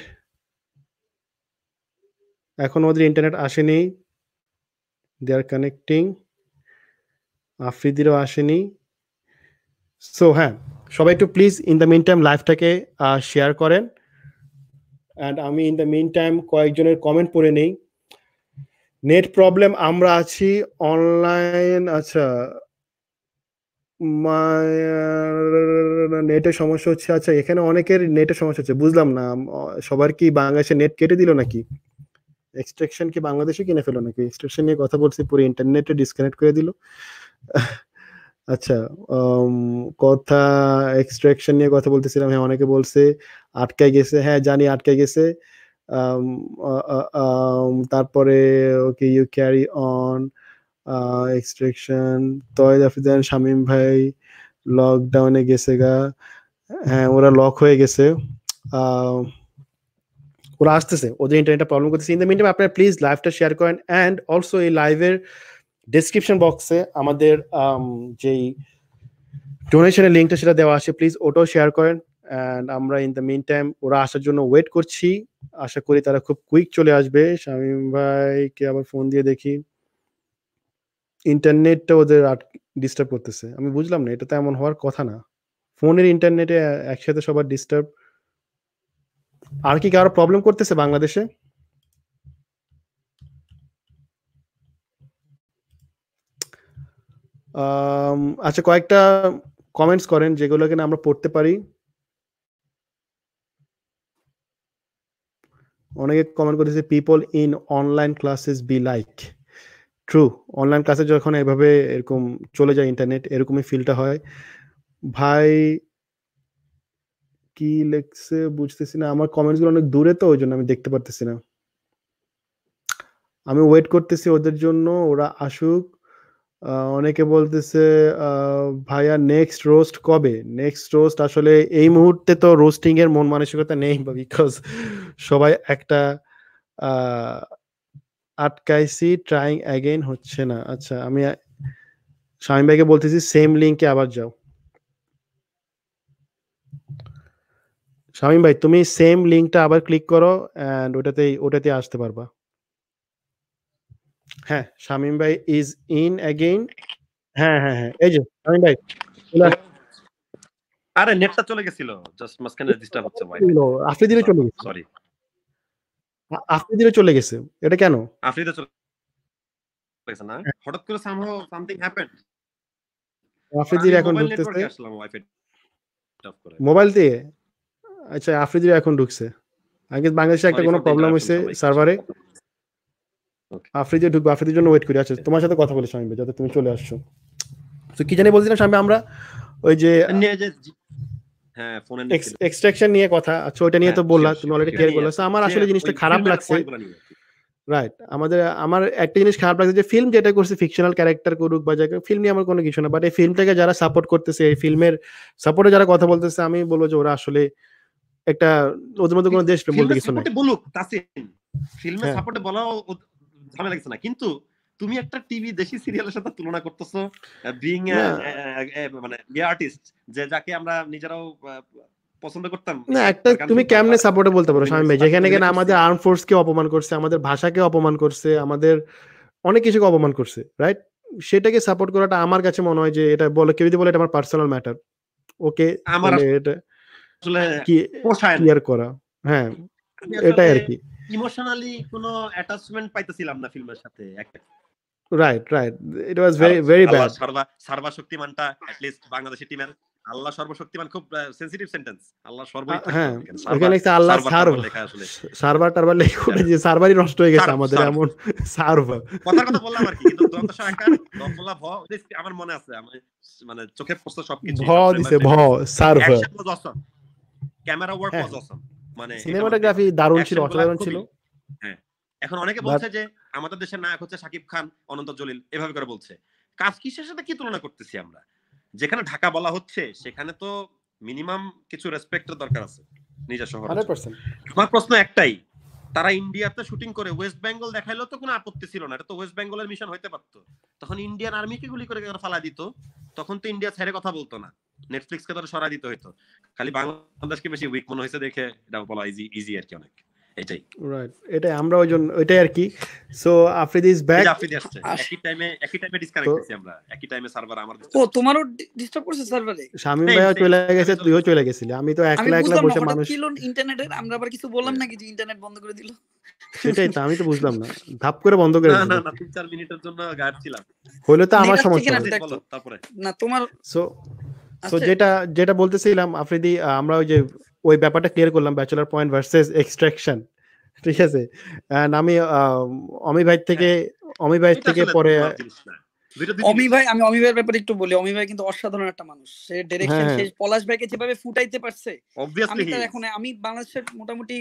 এখন ওদের ইন্টারনেট আসেনি। দে আর কানেক্টিং আফ্রিদিরও আসেনি। সো হ্যাঁ সবাই একটু please in the mean time লাইভটাকে শেয়ার করেন। অ্যান্ড আমি ইন দ্য মিন টাইম কয়েকজনের কমেন্ট পড়ে নেই। নেট প্রবলেম আমরা আছি অনলাইন আচ্ছা নেটের সমস্যা হচ্ছে আচ্ছা এখানে অনেকের নেটের সমস্যা হচ্ছে, বুঝলাম না সবার কি বাংলাদেশে নেট কেটে দিল নাকি? এক্সট্রাকশন কি বাংলাদেশে কিনে ফেলো নাকি? এক্সট্রাকশন নিয়ে কথা বলছি, পুরো ইন্টারনেটে ডিসকানেক্ট করে দিল। আচ্ছা কথা এক্সট্রাকশন নিয়ে কথা বলতেছিলাম হ্যাঁ অনেকে বলছে, আটকায় গেছে হ্যাঁ জানি আটকায় গেছে। তারপরে okay you carry on extraction তয় আফিদান শামিম ভাই লকডাউনে গেছে গা। হ্যাঁ ওরা লক হয়ে গেছে। ওরা আসতেছে। ওদের ইন্টারনেটটা প্রবলেম করতেছে। ইন দ্য মিন আপনারা প্লিজ লাইভটা শেয়ার করেন। অ্যান্ড অলসো এই লাইভের ডিসক্রিপশন বক্সে আমাদের যেই ডোনেশনের লিঙ্কটা সেটা দেওয়া আছে। প্লিজ ওটাও শেয়ার করেন। অ্যান্ড আমরা ইন দ্য মিন টাইম ওরা আসার জন্য ওয়েট করছি। আশা করি তারা খুব কুইক চলে আসবে। শামীম ভাইকে আবার ফোন দিয়ে দেখি। ইন্টারনেটটা ওদের ডিস্টার্ব করতেছে। আমি বুঝলাম না, এটা তো এমন হওয়ার কথা না। ফোনের ইন্টারনেটে একসাথে সবার ডিস্টার্ব আর কি কারও প্রবলেম করতেছে বাংলাদেশে? আচ্ছা কয়েকটা কমেন্টস করেন যেগুলো কিনা আমরা পড়তে পারি। অনেকে কমেন্ট করেছে people in online classes be like true online ক্লাসে যখন এভাবে এরকম চলে যায় ইন্টারনেট এরকমই ফিলটা হয়। ভাই, কি লেখছে বুঝতেছি না। আমার কমেন্টসগুলো অনেক দূরে তো ওই জন্য আমি দেখতে পারতেছি না। আমি ওয়েট করতেছি ওদের জন্য, ওরা আসুক। অনেকে বলতেছে ভাইয়া নেক্সট রোস্ট কবে? নেক্সট রোস্ট আসলে এই মুহূর্তে তো রোস্টিং এর মন মানসিকতা নেই বিকজ সবাই একটা আটকাইছি ট্রাইং অ্যাগেন হচ্ছে না। আচ্ছা আমি শামীম ভাইকে বলতেছি সেম লিঙ্কে আবার যাও। শামীম ভাই তুমি সেম লিঙ্কটা আবার ক্লিক করো অ্যান্ড ওটাতে ওটাতে আসতে পারবা। হ্যাঁ শামীম ভাই ইজ ইন অ্যাগেইন হ্যাঁ হ্যাঁ হ্যাঁ এই যে শামীম ভাই আরে নেটটা চলে গেছিল। জাস্ট মাঝখানে ডিস্টার্ব হচ্ছে ভাই আফ্রিদিরে চলে গেছে। সরি আফ্রিদিরে চলে গেছে। এটা কেন? আফ্রিদা চলে গেছে না? হঠাৎ করে সামহাউ সামথিং হ্যাপেন্ড আফ্রিদির এখন ঢুকতেছে। মোবাইল দিয়ে? আচ্ছা আফ্রিদির এখন ঢুকছে। আগে বাংলাদেশে একটা কোনো প্রবলেম হয়েছে সার্ভারে আফ্রিদি ঢুকবে আফ্রিদির জন্য ওয়েট করি। আচ্ছা তোমার সাথে কথা বলে স্বামী যাতে তুমি চলে আসছো। তো কি জানি বলছিলাম স্বামী আমরা ওই যে হ্যাঁ এক্সট্রাকশন নিয়ে কথা আচ্ছা নিয়ে তো হ্যাঁ, বললা তুমি অলরেডি ক্লিয়ার করলে। আমার আসলে জিনিসটা খারাপ লাগছে। রাইট আমাদের আমার একটা জিনিস খারাপ লাগছে যে ফিল্ম যেটা করছে ফিকশনাল ক্যারেক্টার করুক বা যাকে ফিল্ম নিয়ে আমার কোনো কিছু না। বাট এই ফিল্মটাকে যারা সাপোর্ট করতেছে এই ফিল্মের সাপোর্টে যারা কথা বলতেছে আমি বলব যে ওরা আসলে একটা ওদের মধ্যে কোনো দেশ বলতে কিছু নাই। বলুক তাসিন ফিল্মের সাপোর্টে বলা ঝামেলা লাগছে না। কিন্তু তুমি একটা টিভি দেশি সিরিয়ালের সাথে তুলনা করতেছো বিং মানে আর্টিস্ট যে যাকে আমরা নিজেরাও পছন্দ করতাম। না একটা তুমি কেমনে সাপোর্টে বলতে পারো স্বামী ভাই? যেখানে কেন আমাদের আর্ম ফোর্স কে অপমান করছে আমাদের ভাষাকে অপমান করছে আমাদের অনেক কিছুকে অপমান করছে রাইট সেটাকে সাপোর্ট করাটা আমার কাছে মনে হয় যে এটা বলে কেউ যদি বলে এটা আমার পার্সোনাল ম্যাটার ওকে আমার এটা কি ক্লিয়ার করা হ্যাঁ। এটাই আর কি। ইমোশনালি কোনো অ্যাটাচমেন্ট পাইতেছিলাম না ফিল্মের সাথে একটা। Right right it was very very bad সর্বা সর্বা শক্তিমানটা at least বাংলাদেশের টিমের আল্লাহ সর্বশক্তিমান খুব সেনসিটিভ সেন্টেন্স আল্লাহ সর্বই হ্যাঁ এখানে। একটা আল্লাহ সার্ভ টার্ভার লেখা আসলে। সার্ভার টার্ভার লেখে উঠেছে সার্ভারই নষ্ট হয়ে গেছে আমাদের এমন সার্ভার কথার কথা বললাম আর কি কিন্তু দন্ত সাহাকার দন্তলা ভ আমার মনে আছে। আমি মানে চোখে পড়ছে সবকিছু ভ দিছে ভ server camera work. Was awesome মানে সিনেমাটোগ্রাফি দারুণ ছিল অসাধারণ ছিল। হ্যাঁ এখন অনেকে বলছে যে আমাদের দেশের নায়ক হচ্ছে শাকিব খান অনন্ত জলিল এভাবে করে বলছে। কাজ কিসের সাথে কি তুলনা করতেছি আমরা? যেখানে ঢাকা বলা হচ্ছে সেখানে তো মিনিমাম কিছু রেসপেক্টের দরকার আছে নিজের শহরে তোমার আমার প্রশ্ন একটাই তারা ইন্ডিয়াতে শুটিং করে, ওয়েস্ট বেঙ্গল দেখাইলো তো কোনো আপত্তি ছিল না, এটা তো ওয়েস্ট বেঙ্গলের মিশন হইতে পারতো। তখন ইন্ডিয়ান আর্মিকে গুলি করে ফালা দিত, তখন তো ইন্ডিয়া ছেড়ে কথা বলতো না। নেটফ্লিক্স কে তো সরা দিতে হইতো। খালি বাংলাদেশকে বেশি উইক মনে হয়েছে দেখে এটা বলা ইজি ইজি আর কি অনেক। এটাই। রাইট এটাই আমরা ওই জন্য ওইটাই আর কি। So Afridi is back Afridi আসছে। একই টাইমে একই টাইমে ডিসকানেক্ট হইছি আমরা। একই টাইমে সার্ভার আমার ও তোমারও ডিস্টার্ব করছে সার্ভারে শামিম ভাইও চলে গেছে তুইও চলে গেছিলি। আমি তো একলা একলা বুঝলাম না বসে মানুষ কি হলো ইন্টারনেটের? আমরা আবার কিছু বললাম নাকি যে ইন্টারনেট বন্ধ করে দিল? সেটাই তো আমি তো বুঝলাম না। ধাপ করে বন্ধ করে না না দিল। না তিন চার মিনিটের জন্য গায়েব ছিলাম। হইলে তো আমার সমস্যা তারপরে। না তোমার সো সো যেটা যেটা বলতেছিলাম আফ্রিদি আমরা ওই যে ওই ব্যাপারটা ক্লিয়ার করলাম ব্যাচেলার পয়েন্ট ভার্সেস এক্সট্রাকশন ঠিক আছে? আমি আহ, অমি ভাই থেকে অমি ভাই থেকে পরে অমি ভাই আমি অমি ভাইয়ের ব্যাপারে একটু বলি অমি ভাই কিন্তু অসাধারণ একটা মানুষ। সে ডিরেকশন হ্যাঁ, সে পলাশ ভাইকে যেভাবে ফুটাইতে পারছে আমি Obviously তার এখন আমি বাংলাদেশের মোটামুটি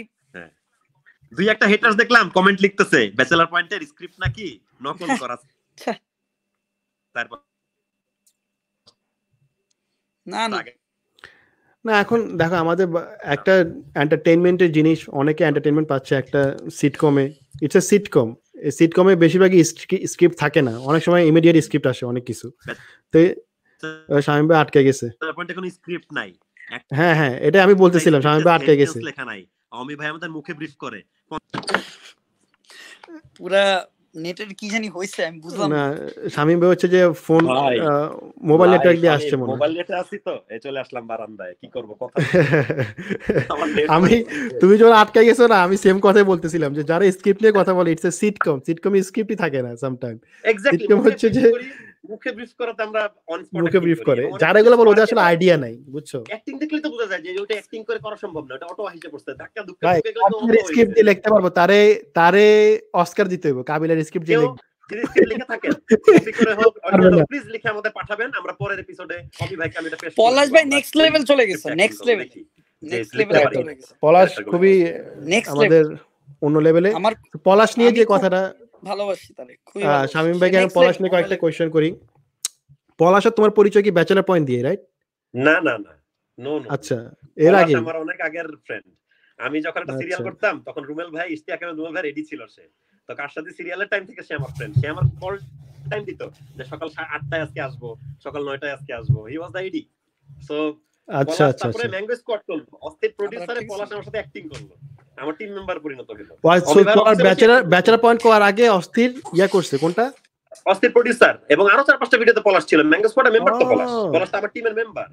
দুই একটা হেটার্স দেখলাম কমেন্ট লিখতেছে ব্যাচেলার পয়েন্টের স্ক্রিপ্ট নাকি? নকল করা। তারপর না না। না এখন দেখো আমাদের একটা এন্টারটেইনমেন্টের জিনিস অনেকে এন্টারটেইনমেন্ট পাচ্ছে একটা সিটকমে ইটস এ সিটকম সিটকমে বেশিরভাগই স্ক্রিপ্ট থাকে না। অনেক সময় ইমিডিয়েট স্ক্রিপ্ট আসে অনেক কিছু। তো আহ, ভাই আটকে গেছে। কোনো স্ক্রিপ্ট নাই। হ্যাঁ হ্যাঁ এটা আমি বলতেছিলাম শামীম ভাই আটকে গেছে। লেখা নাই। অমি ভাই আমাদের মুখে ব্রিফ করে। পুরা নেটের কি জানি হইছে আমি বুঝলাম না শামিম ভাই হচ্ছে যে ফোন মোবাইল নেটওয়ার্ক দিয়ে আসছে মনে মোবাইল নেটে আসি তো এই চলে আসলাম বারান্দায় কি করব কথা আমি তুমি যখন আটকে গেছো না আমি সেম কথাই বলতেছিলাম যে যারা স্ক্রিপ্ট নিয়ে কথা বলে ইটস এ সিটকম সিটকম স্ক্রিপ্টই থাকে না সামটাইম এক্স্যাক্টলি সিটকম হচ্ছে যে- মুখে ব্রিফ করাতে আমরা অন স্পট মুখে ব্রিফ করে। যারা এগুলো বলে ওদের আসলে আইডিয়া নাই বুঝছ? অ্যাক্টিং দেখলে তো বোঝা যায় যে ওটা অ্যাক্টিং করে করা সম্ভব না ওটা অটো হিসেবে পড়ছে ধাক্কা স্ক্রিপ্ট দিয়ে লিখতে পারব তারে তারে অস্কার দিতে হইব কাবিলার স্ক্রিপ্ট দিয়ে লিখবে। সিরিজ কে লিখে থাকেন কপি করে হোক পারবে না। প্লিজ লিখে আমাদের পাঠাবেন আমরা পরের এপিসোডে কপি ভাইকে আমি এটা পেশ পলাশ ভাই নেক্সট লেভেল চলে গেছে নেক্সট লেভেল নেক্সট লেভেল পারি। চলে গেছে। পলাশ খুবই আমাদের অন্য লেভেলে আমার পলাশ নিয়ে যে কথাটা ভালোবাসি আহ, ভালোবাসি। ভাইকে আমি পলাশ নিয়ে কয়েকটা কোয়েশ্চেন করি। পলাশ তোমার পরিচয় কি ব্যাচেলার পয়েন্ট দিয়ে রাইট না না না। নো নো আচ্ছা এর আগে আমার অনেক আগের ফ্রেন্ড আমি যখন একটা সিরিয়াল আচ্ছা। করতাম তখন রুমেল ভাই ইশতিয়াক আহমেদ রুমেল ভাই রেডি ছিল সে। তো কার সাথে সিরিয়ালের টাইম থেকে সে আমার ফ্রেন্ড সে আমার কল টাইম দিত যে সকাল সা- আটটায় আজকে আসব সকাল নয়টায় আজকে আসব। হি ওয়াজ দ্য এডি সো আচ্ছা আচ্ছা তারপরে আচ্ছা। ম্যাঙ্গো স্কোয়াড করল অস্থির প্রোডিউসারে ঠিক পলাশ আমার সাথে অ্যাক্টিং করল। আমার টিম মেম্বার পরিণত হলো। ব্যাচেলার পয়েন্ট করার আগে অস্থির ইয়া করছে কোনটা? অস্থির প্রোডিউসার এবং আরও চার পাঁচটা ভিডিওতে পলাশ ছিল। ম্যাঙ্গো স্কোয়াডের মেম্বার তো পলাশ। পলাশ তো আমার টিমের মেম্বার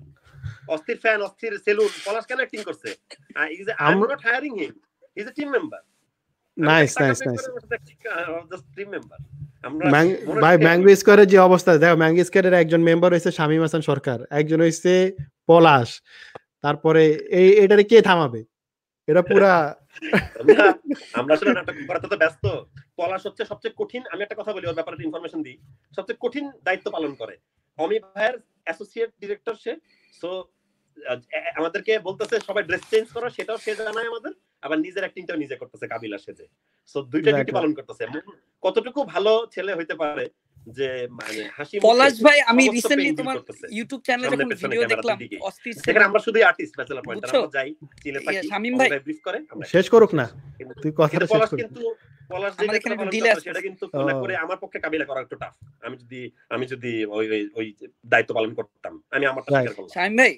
অস্থির ফ্যান অস্থির সেলুন পলাশ কেন অ্যাক্টিং করছে? I am not hiring him is a team member nice nice nice team member আমরা ম্যাং- ভাই ম্যাঙ্গো স্কোয়ারের যে অবস্থা দেখো ম্যাঙ্গো স্কোয়ারের একজন মেম্বার হয়েছে শামীম হাসান সরকার। একজন হয়েছে পলাশ। তারপরে এই এটারে কে থামাবে? এটা পুরা আমরা আমরা আসলে নাটক করাতে তো ব্যস্ত। পলাশ হচ্ছে সবচেয়ে কঠিন আমি একটা কথা বলি ওর ব্যাপারে ইনফরমেশন দিই। সবচেয়ে কঠিন দায়িত্ব পালন করে। অমি ভাইয়ের অ্যাসোসিয়েট ডিরেক্টর সে। সো আমাদেরকে বলতেছে সবাই ড্রেস চেঞ্জ করো সেটাও সে জানায় আমাদের। আবার নিজের অ্যাক্টিংটাও নিজে করতেছে কাবিলা সেজে। সো দুইটা ডিউটি পালন করতেছে। কতটুকু ভালো ছেলে হইতে পারে যে মানে হাসি পলাশ ভাই আমি রিসেন্টলি তোমার ইউটিউব চ্যানেলে ভিডিও দেখলাম অস্থির সেখানে আমরা শুধু আর্টিস্ট ব্যাচেলার পয়েন্ট আমরা যাই চিলে ইয়ে, থাকি শামীম ভাই। ব্রিফ করে শেষ করুক না তুই কথাটা শেষ কিন্তু পলাশ যেটা এখানে করতে আসছে। সেটা কিন্তু তুলনা করে আমার পক্ষে কাবিলা করা একটু টাফ আমি যদি আমি যদি ওই ওই দায়িত্ব পালন করতাম আমি আমারটা. স্বীকার করলাম। শাহিম ভাই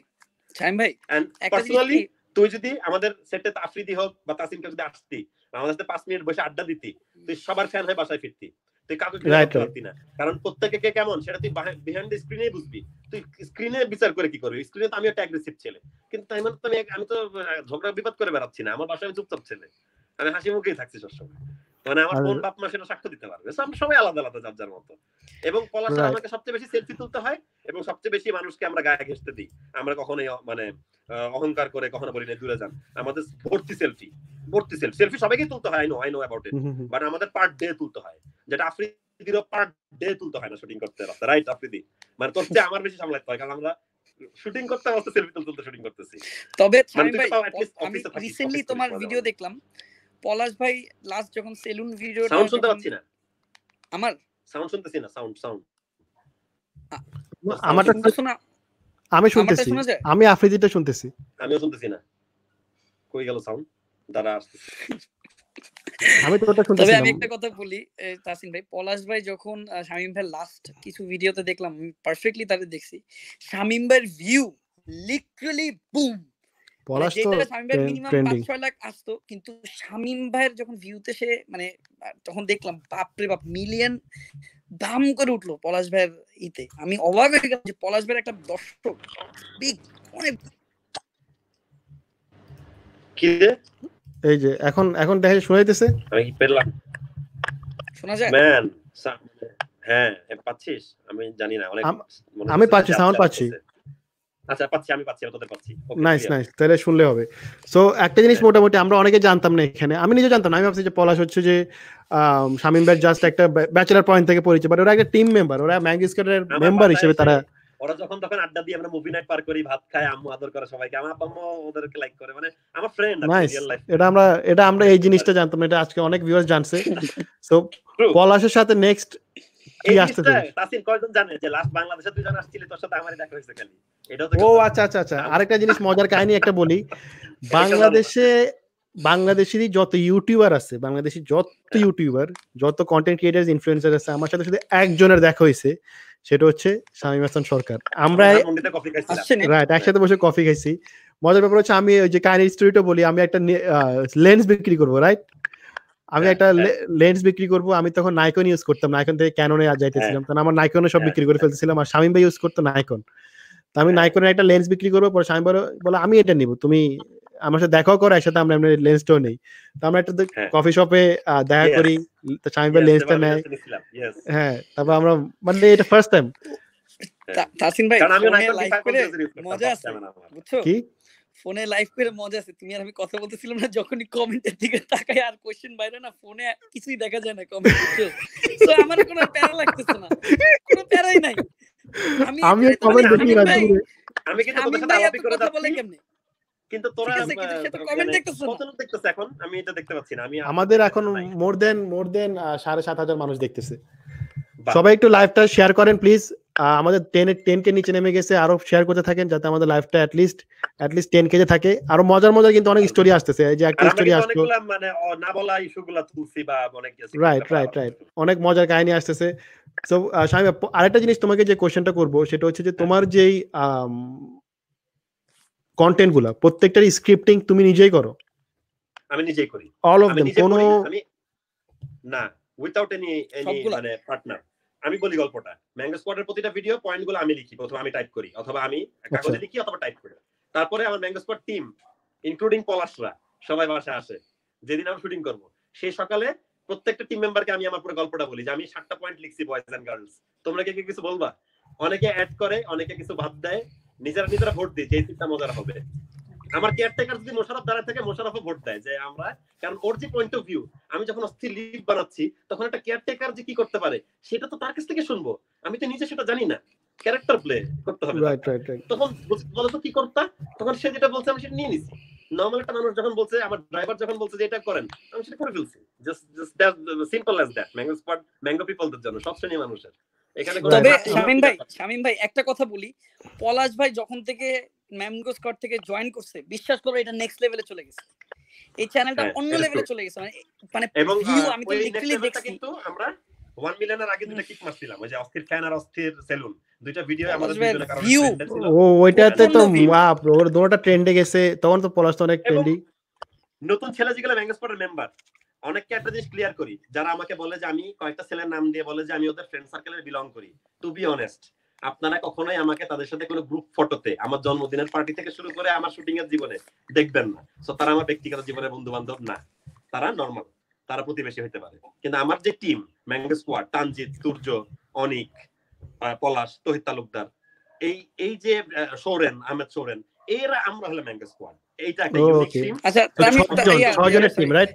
শাহিম ভাই পার্সোনালি তুই যদি আমাদের সেটে আফ্রিদি হোক বা তাসিমকে যদি আসতি আমাদের সাথে পাঁচ মিনিট বসে আড্ডা দিতি তুই সবার ফ্যান হয়ে বাসায় ফিরতি। তুই কাউকে ঘৃণা করতে পারতি না? কারণ প্রত্যেকে কে কেমন? সেটা তুই বিহাইন্ড দ্য স্ক্রিনেই বুঝবি। তুই স্ক্রিনে বিচার করে কি করবি? স্ক্রিনে তো আমি একটা অ্যাগ্রেসিভ ছেলে। কিন্তু তাই মানে আমি আমি তো ঝগড়া বিবাদ করে বেড়াচ্ছি না। আমার বাসায় আমি চুপচাপ ছেলে। আমি হাসি মুখেই থাকছি সবসময়। মানে আমার বোন বাপ মা সেটা সাক্ষ্য দিতে পারবে। আমরা সবাই আলাদা আলাদা যার যার মতো। এবং পলাশের আমাকে সবচেয়ে বেশি সেলফি তুলতে হয় এবং সবচেয়ে বেশি মানুষকে আমরা গায়ে ঘেঁষতে দিই। আমরা কখনোই মানে অহংকার করে কখনো বলি না দূরে যান। আমাদের ভর্তি সেলফি ভর্তি সেলফি সেলফি সবাইকে তুলতে হয় I know I know about it. But আমাদের পার ডে তুলতে হয়। যেটা আফ্রিদিরও পার ডে তুলতে হয় না শুটিং করতে রাস্তা রাইট আফ্রিদি? মানে তোর চেয়ে আমার বেশি সামলাতে হয় কারণ আমরা শুটিং করতে অবস্থা সেলফি তুলতে তুলতে শুটিং করতেছি। তবে মানে আমি রিসেন্টলি তোমার ভিডিও দেখলাম পলাশ ভাই লাস্ট যখন সেলুন ভিডিও সাউন্ড শুনতে পাচ্ছি না। আমার? সাউন্ড শুনতেছি না সাউন্ড সাউন্ড আমারটা শুনতেছো না আমি শুনতেছি। আমি আফ্রিদিটা শুনতেছি। আমিও শুনতেছি না। কই গেল সাউন্ড দাঁড়া আসতেছি। আমি তো ওটা তবে আমি একটা কথা বলি তাসিন ভাই পলাশ ভাই যখন শামীম ভাই লাস্ট কিছু ভিডিওতে দেখলাম আমি পারফেক্টলি তাদের দেখছি শামীম ভাইয়ের ভিউ লিটারালি বুম পলাশ তো ট্রেন্ডিং ছয় লাখ আসতো কিন্তু শামীম ভাইয়ের যখন ভিউতে সে মানে তখন দেখলাম বাপরে বাপ মিলিয়ন দাম করে উঠল পলাশ ভাইয়ের ইতে। আমি অবাক হয়ে গেলাম যে পলাশ ভাইয়ের একটা দর্শক বিগ অনেক কি রে? এই যে এখন এখন দেখে শুনাইতেছে? আমি কি পেলাম? শোনা যায়? ম্যান হ্যাঁ পাচ্ছিস? আমি জানি না অনেক আমি পাচ্ছি, যে sound আচ্ছা, পাচ্ছি। আচ্ছা। আচ্ছা পাচ্ছি আমি পাচ্ছি তোদের পাচ্ছি। নাইস নাইস তাহলে শুনলে হবে। সো একটা জিনিস হ্যাঁ। মোটামুটি আমরা অনেকে জানতাম না এখানে। আমি নিজে জানতাম না আমি ভাবছি যে পলাশ হচ্ছে যে শামীম ভাই জাস্ট একটা ব্যাচেলার পয়েন্ট থেকে পরিচয় বাট ওরা একটা টিম মেম্বার ওরা ম্যাঙ্গিস্কারের মেম্বার হিসেবে তারা ওরা যখন তখন আড্ডা দিয়ে আমরা মুভি নাইট পার করি ভাত খাই আম্মু আদর করে সবাইকে। আমার আব্বা আম্মু ওদেরকে লাইক করে মানে আমার ফ্রেন্ড রিয়েল লাইফ এটা আমরা এটা আমরা এই জিনিসটা জানতাম এটা আজকে অনেক ভিউয়ার্স জানছে। সো পলাশের সাথে নেক্সট কি আসতে তাসিন কয়জন জানে যে লাস্ট বাংলাদেশে দুইজন আসছিলি তোর সাথে আমারই দেখা হয়েছে খালি। এটাও তো ও আচ্ছা আচ্ছা আচ্ছা। আরেকটা জিনিস মজার কাহিনী একটা বলি। বাংলাদেশে বাংলাদেশেরই যত ইউটিউবার আছে বাংলাদেশি যত ইউটিউবার যত কন্টেন্ট ক্রিয়েটার ইনফ্লুয়েন্সার আছে আমার সাথে শুধু একজনের দেখা হয়েছে। সেটা হচ্ছে শামীম হাসান সরকার। আমরা রাইট একসাথে বসে কফি খাইছি। মজার ব্যাপার হচ্ছে আমি ওই যে কাহিনীর স্টোরিটা বলি আমি একটা লেন্স বিক্রি করব রাইট আমি হ্যাঁ, একটা হ্যাঁ। লেন্স বিক্রি করব। আমি তখন নাইকন ইউজ করতাম নাইকন থেকে ক্যাননে যাইতেছিলাম। কারণ আমার নাইকনে সব হ্যাঁ, বিক্রি করে হ্যাঁ। ফেলতেছিলাম আর শামীম ভাই ইউজ করতো নাইকন তো আমি হ্যাঁ। নাইকনের একটা লেন্স বিক্রি করব পরে শামীম ভাই বলে আমি এটা নিব তুমি আমার সাথে দেখাও করো একসাথে আমরা এমনি লেন্সটাও নেই। তো আমরা একটা হ্যাঁ। কফি শপে দেখা করি তো শামীম ভাই লেন্সটা নেয়. হ্যাঁ তারপর আমরা মানে এটা ফার্স্ট টাইম তাসিন ভাই কারণ আমিও ফোনে Nikon লাইভ D5 করে মজা আছে বুঝছ? কি? ফোনে লাইভ করে মজা আছে তুমি আর আমি কথা বলতেছিলাম না যখনই কমেন্টের দিকে তাকাই আর কোশ্চেন বাইরে না ফোনে কিছুই দেখা যায় না কমেন্ট তো আমার কোনো প্যারা লাগতেছে না। কোনো প্যারাই নাই। আমি আমি কমেন্ট মানে দেখি না আমি কিন্তু শামীম সাথে করে কথা বলে কেমনে? কিন্তু তোরা মানে দেখতেছে না। কত লোক দেখতেছে এখন? আমি এটা দেখতে পাচ্ছি না আমি আমাদের এখন মোর দেন মোর দেন সাড়ে সাত হাজার মানুষ দেখতেছে। সবাই একটু লাইভটা শেয়ার করেন প্লিজ আমাদের টেন টেন কে নিচে নেমে গেছে আরও শেয়ার করতে থাকেন যাতে আমাদের লাইভটা অ্যাটলিস্ট অ্যাটলিস্ট টেন কেজে থাকে। আরও মজার মজার কিন্তু অনেক স্টোরি আসতেছে যে একটা স্টোরি আসলো। মানে না বলা ইস্যুগুলা তুলছি বা অনেক কিছু রাইট রাইট রাইট অনেক মজার কাহিনী আসতেছে। সো স্বামী আরেকটা জিনিস তোমাকে যে কোশ্চেনটা করব সেটা হচ্ছে যে তোমার যেই কন্টেন্টগুলা প্রত্যেকটার স্ক্রিপ্টিং তুমি নিজেই করো। আমি নিজেই করি। অল অফ দেম কোনো না, উইথাউট এনি এনি মানে পার্টনার আমি বলি গল্পটা। ম্যাঙ্গো স্কোয়াডের প্রতিটা ভিডিও পয়েন্টগুলো আমি লিখি প্রথমে আমি টাইপ করি অথবা আমি কাগজে আচ্ছা। লিখি অথবা টাইপ করি। তারপরে আমার ম্যাঙ্গো স্কোয়াড টিম ইনক্লুডিং পলাশরা সবাই বাসায় আসে। যেদিন আমি শুটিং করব সেই সকালে প্রত্যেকটা টিম মেম্বারকে আমি আমার পুরো গল্পটা বলি যে আমি সাতটা পয়েন্ট লিখছি বয়েজ এন্ড গার্লস তোমরা কি কি কিছু বলবা? অনেকে অ্যাড করে অনেকে কিছু ভাব দেয়। নিজেরা নিজেরা ভোট দিই যে সিটটা মজার হবে। আমার কেয়ারটেকার যদি মোশারফ দাঁড়ায় থাকে মোশারফও ভোট দেয় যে আমরা কারণ ওর যে পয়েন্ট অফ ভিউ আমি যখন অস্থির লিভ বানাচ্ছি তখন একটা কেয়ারটেকার যে কি করতে পারে সেটা তো তার কাছ থেকে শুনব। আমি তো নিজে সেটা জানি না। ক্যারেক্টার প্লে করতে হবে। রাইট রাইট রাইট তখন বলছে, বলো তো কি করতা? তখন সে যেটা বলছে আমি সেটা নিয়ে নিছি। নর্মাল একটা মানুষ যখন বলছে আমার ড্রাইভার যখন বলছে যে এটা করেন আমি সেটা করে ফেলছি। Just just simple as that mango spot mango পিপলদের জন্য সব শ্রেণির মানুষের। তবে শামিম ভাই শামিম ভাই একটা কথা বলি। পলাশ ভাই যখন থেকে ম্যামগো স্কট থেকে জয়েন করছে বিশ্বাস করো এটা নেক্সট লেভেলে চলে গেছে। এই চ্যানেলটা অন্য লেভেলে চলে গেছে। মানে মানে ভিউ আমি তো লিটারালি দেখছি। কিন্তু আমরা 1 মিলিয়নের আগে দুটো কিক মারছিলাম। ওই যে অস্থির ফ্যান আর অস্থির সেলুন দুইটা ভিডিও আমাদের দুজনের কারণে। ও ওইটাতে তো বাপ ওর দোনোটা ট্রেন্ডে গেছে। তখন তো পলাশ তো অনেক ট্রেন্ডি নতুন ছেলে যেগুলো ম্যাঙ্গো স্পটের মেম্বার অনেককে একটা জিনিস ক্লিয়ার করি, যারা আমাকে বলে যে আমি কয়েকটা ছেলের নাম দিয়ে বলে যে আমি ওদের ফ্রেন্ড সার্কেলে বিলং করি। টু বি অনেস্ট আপনারা কখনোই আমাকে তাদের সাথে কোনো গ্রুপ ফটোতে আমার জন্মদিনের পার্টি থেকে শুরু করে আমার শুটিং এর জীবনে দেখবেন না। সো তারা আমার ব্যক্তিগত জীবনের বন্ধু বান্ধব না। তারা নর্মাল তারা প্রতিবেশী হতে পারে। কিন্তু আমার যে team mango squad Tanjit Surya Anik Palash Tohid Talukdar এই এই যে সৌরেন আহমেদ সৌরেন এরা আমরা হলো ম্যাঙ্গো স্কোয়াড এইটা একটা ইউনিক টিম আচ্ছা টিম রাইট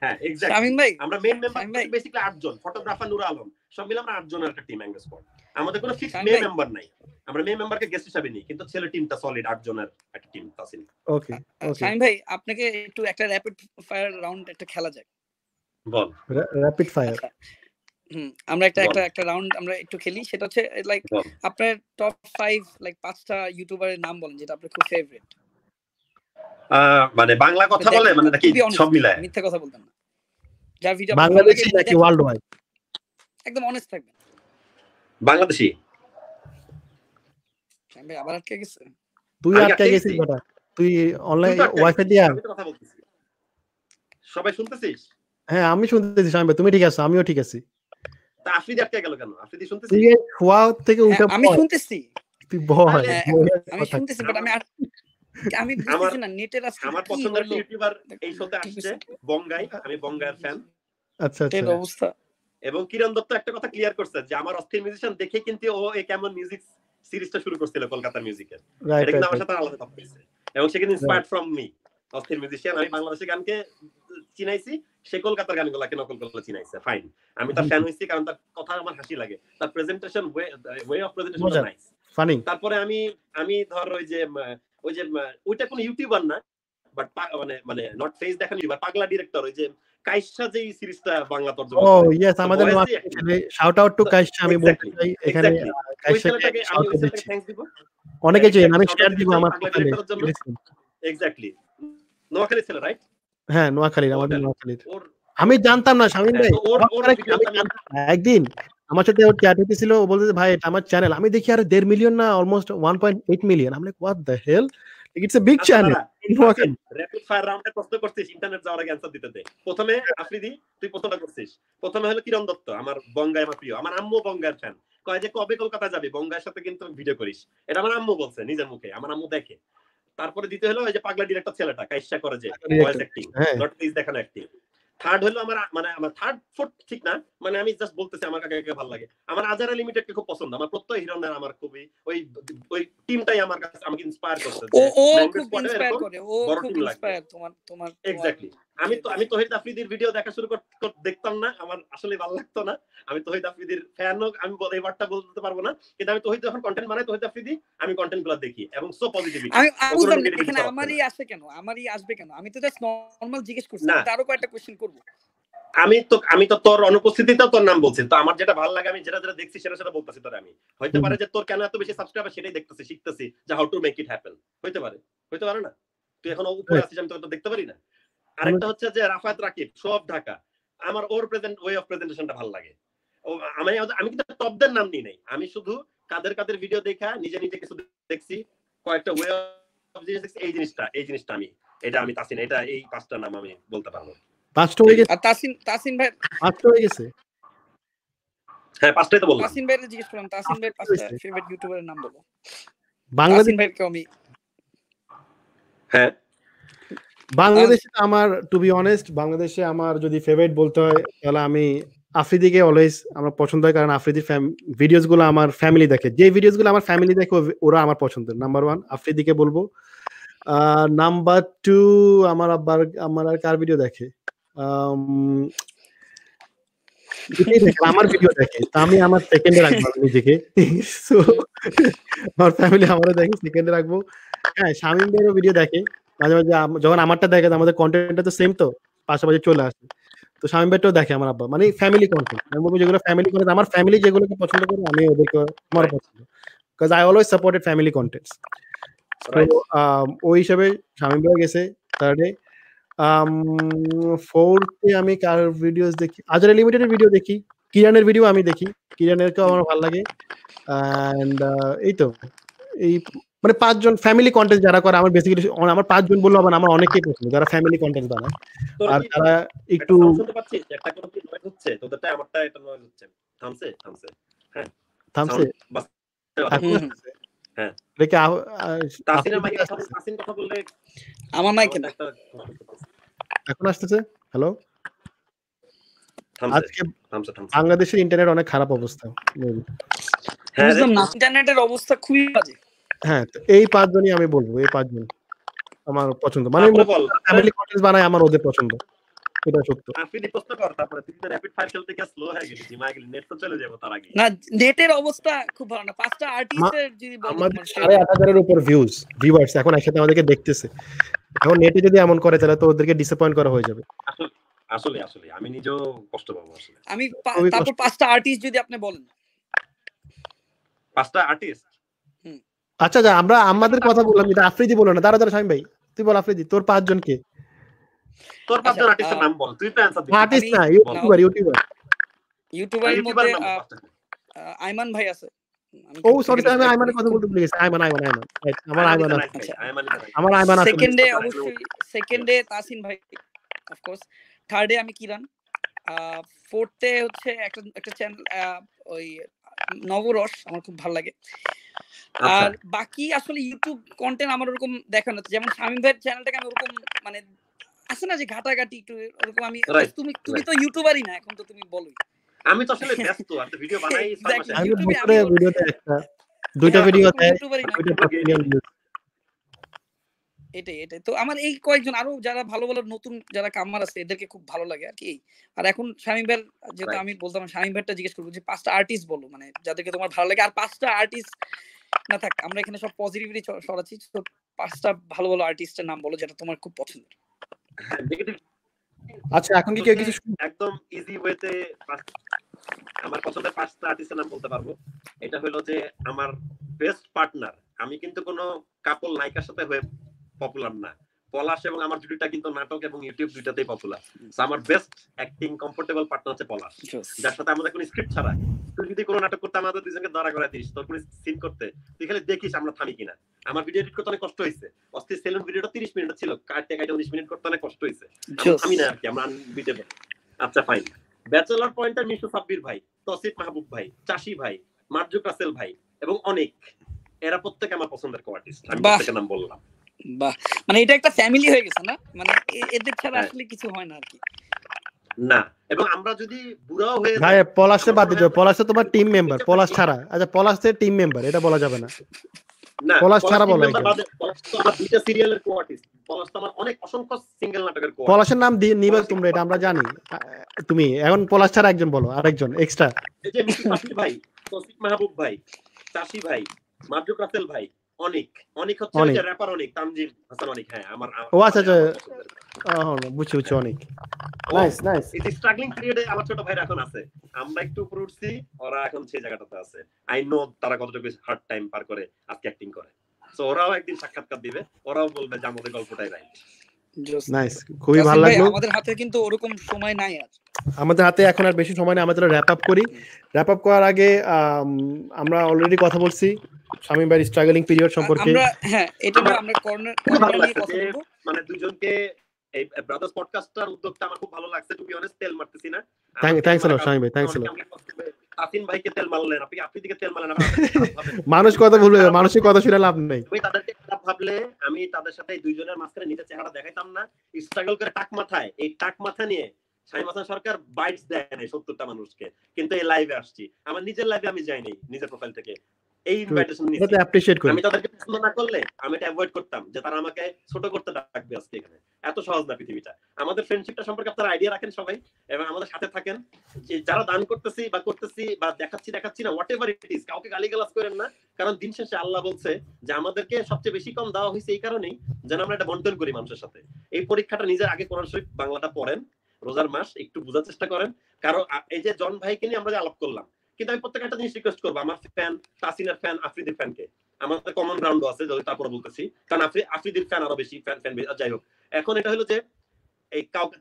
হ্যাঁ এক্স্যাক্টলি ভাই আমরা মেইন মেম্বার বেসিক্যালি আটজন ফটোগ্রাফার নুর আলম সব মিলে আমরা আটজনের একটা টিম ম্যাঙ্গো স্কোয়াড আমাদের কোনো ফিক্স শামিম মেম্বার নাই। আমরা মে মেম্বারকে গেস্ট হিসাবে নিই কিন্তু ছেলে টিমটা সলিড আটজনের একটা team Tasin okay okay Shamim ভাই আপনাকে একটু একটা র্যাপিড ফায়ার রাউন্ড একটা খেলা যায় বল। র্যাপিড ফায়ার আচ্ছা। হুম আমরা একটা একটা একটা রাউন্ড আমরা একটু খেলি সেটা হচ্ছে লাইক আপনার টপ ফাইভ লাইক পাঁচটা ইউটিউবারের নাম বলেন যেটা আপনার খুব ফেভারিট মানে বাংলা কথা বলে মানে নাকি সব মিলায়? মিথ্যা কথা বলতেন না। যার ভিডিও বাংলাদেশি নাকি ওয়ার্ল্ড ওয়াইড একদম অনেস্ট থাকবেন। বাংলাদেশি? শামিম ভাই আবার আটকে গেছে? তুই আটকে গেছিস গেছি। বেটা। তুই অনলাইন ওয়াইফাই দিয়া কথা বলতেছি। সবাই শুনতেছিস? হ্যাঁ আমি শুনতেছি ভাই, তুমি ঠিক আছো আমিও ঠিক আছি। তা আফ্রিদি আটকে গেল কেন? আফ্রিদি শুনতেছিস? তুই শোয়া থেকে উঠে হ্যাঁ, আমি শুনতেছি। তুই ভয় আমি শুনতেছি বাট আমি আমি বুঝতেছি না নেটের আজকে আমার পছন্দের ইউটিউবার এই শোতে আসছে বঙ্গাই আমি বঙ্গায়ের ফ্যান আচ্ছা আচ্ছা। অবস্থা। এবং কিরণ দত্ত একটা কথা ক্লিয়ার করছে যে আমার অস্থির মিউজিশিয়ান দেখে কিন্তু ও এই কেমন মিউজিক সিরিজটা শুরু করছিল কলকাতার মিউজিকের এটা কিন্তু আমার সাথে আলাদা কথা হয়েছে। এবং সে কিন্তু ইন্সপায়ার্ড ফ্রম মি অস্থির মিউজিশিয়ান আমি বাংলাদেশের গানকে চিনাইছি সে কলকাতার গানগুলোকে নকল করে চিনাইছে ফাইন আমি তার ফ্যান হইছি কারণ তার কথা আমার হাসি লাগে। তার presentation way of presentation nice funny তারপরে আমি আমি ধর ওই যে ওই যে ওইটা কোনো ইউটিউবার না বাট মানে মানে নট ফেস দেখানো ইউটিউবার পাগলা ডিরেক্টর ওই যে কাইসা যে সিরিজটা বাংলা তর্জমা ও ইয়েস আমাদের শাউট আউট টু কাইশা আমি বলতে চাই এখানে কাইশাকে আমি। থ্যাঙ্কস দিব। অনেকে আমি শেয়ার দিব আমার প্রোফাইলে। এক্স্যাক্টলি নোয়াখালী ছেলে রাইট হ্যাঁ নোয়াখালীর আমাদের নোয়াখালীর। আমি জানতাম না শামিন হ্যাঁ, ভাই। একদিন আমার সাথে ওর চ্যাট হতেছিল ও বলতে ভাই এটা আমার চ্যানেল আমি দেখি আরে দেড় মিলিয়ন না almost one point eight million আমি like what the hell it's a big channel rapid fire রাউন্ডে প্রশ্ন করছিস ইন্টারনেট যাওয়ার আগে অ্যান্সার দিতে দে। প্রথমে আফ্রিদি তুই প্রশ্নটা করছিস। প্রথমে হলো কিরণ দত্ত আমার বঙ্গায় আমার প্রিয় আমার আম্মু বঙ্গার ফ্যান কয় যে কবে কলকাতা যাবি? বঙ্গার সাথে কিন্তু ভিডিও করিস। এটা আমার আম্মু বলছে নিজের মুখে আমার আম্মু দেখে। তারপরে দ্বিতীয় হলো ওই যে পাগলা ডিরেক্টর ছেলেটা কাইসা করে যে ভয়েস অ্যাক্টিং নট প্লিজ দেখানো অ্যাক্টিং থার্ড হলো আমার মানে আমার থার্ড ফোর্থ ঠিক না মানে আমি জাস্ট বলতেছি আমার কাকে ভালো লাগে। আমার আজারা লিমিটেড খুব পছন্দ আমার প্রত্যয় হিরণের আমার খুবই ওই ওই টিমটাই আমার কাছে আমাকে ইন্সপায়ার করছে। ও ও খুব ইন্সপায়ার করে ও খুব ইন্সপায়ার তোমার তোমার এক্স্যাক্টলি আমি তো আমি তহিদ আফ্রিদির ভিডিও দেখা শুরু দেখতাম না আমার আসলে ভালো লাগতো না। আমি তহিদ আফ্রিদির ফ্যান আমি এই ওয়ার্ডটা বলতে পারব না। কিন্তু আমি তহিদ যখন কন্টেন্ট বানাই তহিদ আফ্রিদি আমি কন্টেন্টগুলো দেখি এবং সো পজিটিভিটি আমি আমি বুঝলাম না, এখানে আমারই আসে কেন? আমারই আসবে কেন? আমি তো জাস্ট নরমাল জিজ্ঞেস করছি না। আমি তো কয়েকটা কোশ্চেন করব। আমি তো আমি তো তোর অনুপস্থিতিতেও তোর নাম বলছি তো আমার যেটা ভালো লাগে আমি যেটা যেটা দেখছি সেটা সেটা বলতেছি তোর আমি। হইতে পারে যে তোর কেন এত বেশি সাবস্ক্রাইবার সেটাই দেখতেছি শিখতেছি যে how to make it happen হইতে পারে। হইতে পারে না? তুই এখন উপরে Right. আছিস আমি তো দেখতে পারি না। আরেকটা হচ্ছে যে রাফাত রাকিব সব ঢাকা। আমার ওর প্রেজেন্ট ওয়ে অফ প্রেজেন্টেশনটা ভালো লাগে। আমি আমি কিন্তু টপদের নাম নিই নাই। আমি শুধু কাদের কাদের ভিডিও দেখা নিজে নিজে কিছু দেখছি কয়েকটা ওয়ে অফ জিনিস দেখছি এই জিনিসটা এই জিনিসটা আমি। এটা আমি তাসিন এটা এই পাঁচটা নাম আমি বলতে পারব। পাঁচটা হয়ে গেছে? আর তাসিন তাসিন ভাই পাঁচটা হয়ে গেছে? হ্যাঁ পাঁচটাই তো বললাম। তাসিন ভাইয়ের জিজ্ঞেস করলাম তাসিন ভাই পাঁচটা ফেভারিট ইউটিউবারের নাম বলো। বাংলাদেশ তাসিন ভাইকে আমি হ্যাঁ। বাংলাদেশে আমার টু বি অনেস্ট বাংলাদেশে আমার যদি ফেভারিট বলতে হয় তাহলে আমি আফ্রিদিকে অলওয়েজ আমার পছন্দ হয় কারণ আফ্রিদির ভিডিওসগুলো আমার ফ্যামিলি দেখে। যে ভিডিওসগুলো আমার ফ্যামিলি দেখে ওরা আমার পছন্দের। নাম্বার ওয়ান আফ্রিদিকে বলব। নাম্বার টু আমার আব্বার আমার আর কার ভিডিও দেখে? আম, দেখে, আমার ভিডিও দেখে। আমি আমার সেকেন্ডে রাখব নিজেকে। আমার ফ্যামিলি আমারও দেখে সেকেন্ডে রাখব। হ্যাঁ শামিম ভিডিও দেখে। মাঝে মাঝে যখন আমারটা দেখে আমাদের কন্টেন্টটা তো সেম তো পাশাপাশি চলে আসে। তো শামিম ভাইটাও দেখে আমার আব্বা। মানে ফ্যামিলি কন্টেন্ট আমি বলব যেগুলো ফ্যামিলি কন্টেন্ট আমার ফ্যামিলি যেগুলোকে পছন্দ করে আমি ওদেরকে আমার পছন্দ। Because I always supported family contents. ওই হিসাবে স্বামী ভাই গেছে থার্ডে ফোর্থে আমি কার ভিডিওস দেখি? আজরা লিমিটেডের ভিডিও দেখি। কিরানের ভিডিও আমি দেখি। কিরানেরকেও আমার ভালো লাগে। অ্যান্ড এই তো। এই মানে পাঁচজন ফ্যামিলি কন্টেন্ট যারা করে আমার বেসিক্যালি আমার পাঁচজন বলল আবার আমার অনেকেই পছন্দ যারা ফ্যামিলি কন্টেন্ট বানায়। আর তারা একটু sound শুনতে পাচ্ছিস? একটা কোনো কি noise হচ্ছে? তোদেরটা আমারটা এটা noise হচ্ছে। থামছে থামছে থামছে এখন আসতেছে? হ্যাঁ। আমার মাইকে না। এখন আসতেছে? হ্যালো আজকে বাংলাদেশের ইন্টারনেট অনেক খারাপ অবস্থা। হ্যাঁ। ইন্টারনেটের অবস্থা খুবই বাজে। হ্যাঁ তো এই পাঁচজনই আমি বলব এই পাঁচজন আমার পছন্দ। মানে ফ্যামিলি কন্টেন্ট বানায় আমার ওদের পছন্দ এটা সত্য। প্রশ্ন কর তারপরে তুই তো র্যাপিড ফায়ার খেলতে গিয়ে স্লো হয়ে গেলি জিমা নেট তো চলে যাব তার আগে। না নেটের অবস্থা খুব ভালো না পাঁচটা আর্টিস্টের যদি আমাদের তোমার সাড়ে উপর ভিউজ ভিউয়ার্স এখন একসাথে আমাদেরকে দেখতেছে। এখন নেটে যদি এমন করে তাহলে তো ওদেরকে ডিসঅ্যাপয়েন্ট করা হয়ে যাবে। আসলে আসলে আসলে আমি নিজেও কষ্ট পাবো আসলে। আমি তারপর পাঁচটা আর্টিস্ট যদি আপনি বলেন। পাঁচটা আর্টিস্ট আচ্ছা আচ্ছা আমরা আমাদের কথা বললাম এটা আফ্রিদি বলো না। দাঁড়া দাঁড়া স্বামী ভাই তুই বল আফ্রিদি তোর পাঁচজন কে তোর পাঁচজন আচ্ছা, আর্টিস্টের নাম বল তুই তো অ্যানসার দিবি। আর্টিস্ট না ইউটিউবার ইউটিউবার ইউটিউবারের মধ্যে আইমান ভাই আছে। ও সরি আমি আইমানের কথা বলতে ভুলে গেছি। আইমান আইমান আইমান। আমার আইমান আছে। আছে, আচ্ছা। আইমান আছে। আমার আইমান আছে সেকেন্ডে অবশ্যই সেকেন্ডে তাসিন ভাই অফকোর্স থার্ডে আমি কিরান। ফোর্থে হচ্ছে একটা একটা চ্যানেল ওই নবরস আমার খুব ভালো লাগে। আচ্ছা, আর বাকি আসলে ইউটিউব কন্টেন্ট আমার ওরকম দেখানো হচ্ছে যেমন শামিম ভাইয়ের চ্যানেলটাকে আমি ওরকম মানে আছে না যে ঘাটাঘাটি একটু ওরকম আমি তুমি তুমি তো ইউটিউবারই না এখন তো তুমি বলোই। আমি তো আসলে ব্যস্ত আর তো ভিডিও বানাই. আমি ভিডিও ভিডিওতে একটা দুইটা ভিডিও দেয় দুইটা মিলিয়ন ভিউজ এটাই এটাই। তো আমার এই কয়েকজন আরও যারা ভালো ভালো নতুন যারা কামার আছে এদেরকে খুব ভালো লাগে আর কি। আর এখন শামিম ভাইয়ের যেটা আমি বলতাম শামিম ভাইটা জিজ্ঞেস করব যে পাঁচটা আর্টিস্ট বলো মানে যাদেরকে তোমার ভালো লাগে। আর পাঁচটা আর্টিস্ট না থাক আমরা এখানে সব পজিটিভিটি সরাচ্ছি তো পাঁচটা ভালো ভালো আর্টিস্টের নাম বলো যেটা তোমার খুব পছন্দের। আচ্ছা এখন কি কেউ কিছু একদম ইজি ওয়েতে আমার পছন্দের পাঁচটা আর্টিস্টের নাম বলতে পারব। এটা হলো যে আমার বেস্ট পার্টনার আমি কিন্তু কোনো কাপল নায়িকার সাথে হয়ে পপুলার না। পলাশ এবং আমার জুটিটা কিন্তু নাটক এবং ইউটিউব দুইটাতেই পপুলার আমার বেস্ট অ্যাক্টিং কমফোর্টেবল পার্টনার হচ্ছে পলাশ। যার সাথে আমাদের কোনো স্ক্রিপ্ট ছাড়া। তুই যদি কোনো নাটক করতে আমাদের দুজনকে দাঁড়া করে দিস তোর কোনো সিন করতে তুই খালি দেখিস আমরা থামি কিনা। আমার ভিডিও এডিট করতে অনেক কষ্ট হয়েছে অস্থির সেলুন ভিডিওটা তিরিশ মিনিট ছিল কাটতে কাটতে উনিশ মিনিট করতে অনেক কষ্ট হয়েছে আমি না আর কি আমরা আনবিটেবল আচ্ছা fine bachelor pointer Mishu Sabbir ভাই তসিফ মাহবুব ভাই চাষি ভাই মার্জুক রাসেল ভাই এবং অনেক। এরা প্রত্যেকে আমার পছন্দের কোয়ার্টিস্ট আমি। প্রত্যেকের নাম বললাম। বাহ মানে এটা একটা ফ্যামিলি হয়ে গেছে না? মানে এদের ছাড়া হ্যাঁ। আসলে কিছু হয় না আর কি। না এবং আমরা যদি বুড়াও হয়ে ভাই পলাশে বাদ দিতে আমার পলাশ তোমার টিম মেম্বার পলাশ ছাড়া। আচ্ছা পলাশের টিম মেম্বার এটা বলা যাবে না। না পলাশ ছাড়া বলো পলাশ দুইটা সিরিয়ালের কোয়ার্টিস্ট পলাশ তো আমার অনেক অসংখ্য সিঙ্গেল নাটকের কোয়ার্টিস্ট পলাশের নাম দিয়ে নিবে তোমরা এটা আমরা জানি। তুমি এখন পলাশ ছাড়া একজন বলো আরেকজন এক্সট্রা এই যে ভাই তসিফ মাহবুব ভাই চাষি ভাই মার্জুক রাসেল ভাই অনেক। অনেক হচ্ছে যে র্যাপার অনেক তানজিম হাসান অনেক হ্যাঁ আমার ও আচ্ছা, আচ্ছা। বুঝছি বুঝছি অনেক। নাইস নাইস এই স্ট্রাগলিং পিরিয়ডে আমার ছোট ভাইরা এখন আছে। আমরা একটু উপরে উঠছি ওরা এখন সেই জায়গাটাতে আছে। আই নো তারা কতটুকু হার্ড টাইম পার করে আজকে অ্যাক্টিং করে। ওরাও একদিন সাক্ষাৎকার দিবে ওরাও বলবে যে আমাদের গল্পটাই রাইট নাইস খুবই ভালো ভাই, লাগল। আমাদের হাতে কিন্তু ওরকম সময় নাই আর আমাদের হাতে এখন আর বেশি সময় নেই আমাদের র্যাপ আপ করি। র্যাপ আপ করার আগে আম, আমরা অলরেডি কথা বলছি স্বামী ভাইয়ের স্ট্রাগলিং পিরিয়ড সম্পর্কে। আমরা হ্যাঁ এটা আমরা কর্নার ভালো মানে দুজনকে এই ব্রাদার্স পডকাস্টটার উদ্যোগটা আমার খুব ভালো লাগছে টু বি অনেস্ট তেল মারতেছি না। তেল মারা শামীম ভাই, পছন্দ করে। তাসিন ভাইকে তেল মারলেন আপনি আপনি দিকে তেল মারলেন। মানুষ কথা বলবে মানুষের কথা শুনে লাভ নেই। তুমি তাদেরকে খারাপ ভাবলে আমি তাদের সাথে দুইজনের মাঝখানে নিজের চেহারা দেখাইতাম না। স্ট্রাগল করে টাক মাথায় এই টাক মাথা নিয়ে শাহিম হাসান সরকার বাইটস দেয় নাই সত্তরটা মানুষকে। কিন্তু এই লাইভে আসছি। আমার নিজের লাইভে আমি যাইনি নিজের প্রোফাইল থেকে। এই ইনভাইটেশন নিয়েছি অ্যাপ্রিশিয়েট করি। আমি তাদেরকে পছন্দ না করলে আমি এটা অ্যাভয়েড করতাম যে তারা আমাকে ছোট করতে ডাকবে আজকে এখানে। এত সহজ না পৃথিবীটা। আমাদের ফ্রেন্ডশিপটা সম্পর্কে আপনারা আইডিয়া রাখেন সবাই এবং আমাদের সাথে থাকেন। যে যারা দান করতেছি বা করতেছি বা দেখাচ্ছি দেখাচ্ছি না হোয়াট এভার ইট ইজ কাউকে গালিগালাজ করেন না। কারণ দিন শেষে আল্লাহ বলছে যে আমাদেরকে সবচেয়ে বেশি কম দেওয়া হয়েছে এই কারণেই যেন আমরা এটা বন্টন করি মানুষের সাথে। এই পরীক্ষাটা নিজের আগে কোরআন শরীফ বাংলাটা পড়েন। রোজার মাস, একটু বোঝার চেষ্টা করেন। কারণ এই যে জন ভাইকে নিয়ে আমরা যে আলাপ করলাম, কিন্তু আমি প্রত্যেক একটা জিনিস রিকোয়েস্ট করব, আমার ফ্যান তাসিনার ফ্যান আফ্রিদের ফ্যানকে আমাদের কমন গ্রাউন্ড আছে, যদি তারপরে বলতেছি। কারণ আফ্রিদির ফ্যান আরও বেশি ফ্যান ফ্যান যাই হোক। এখন এটা হলো যে এই কাউকে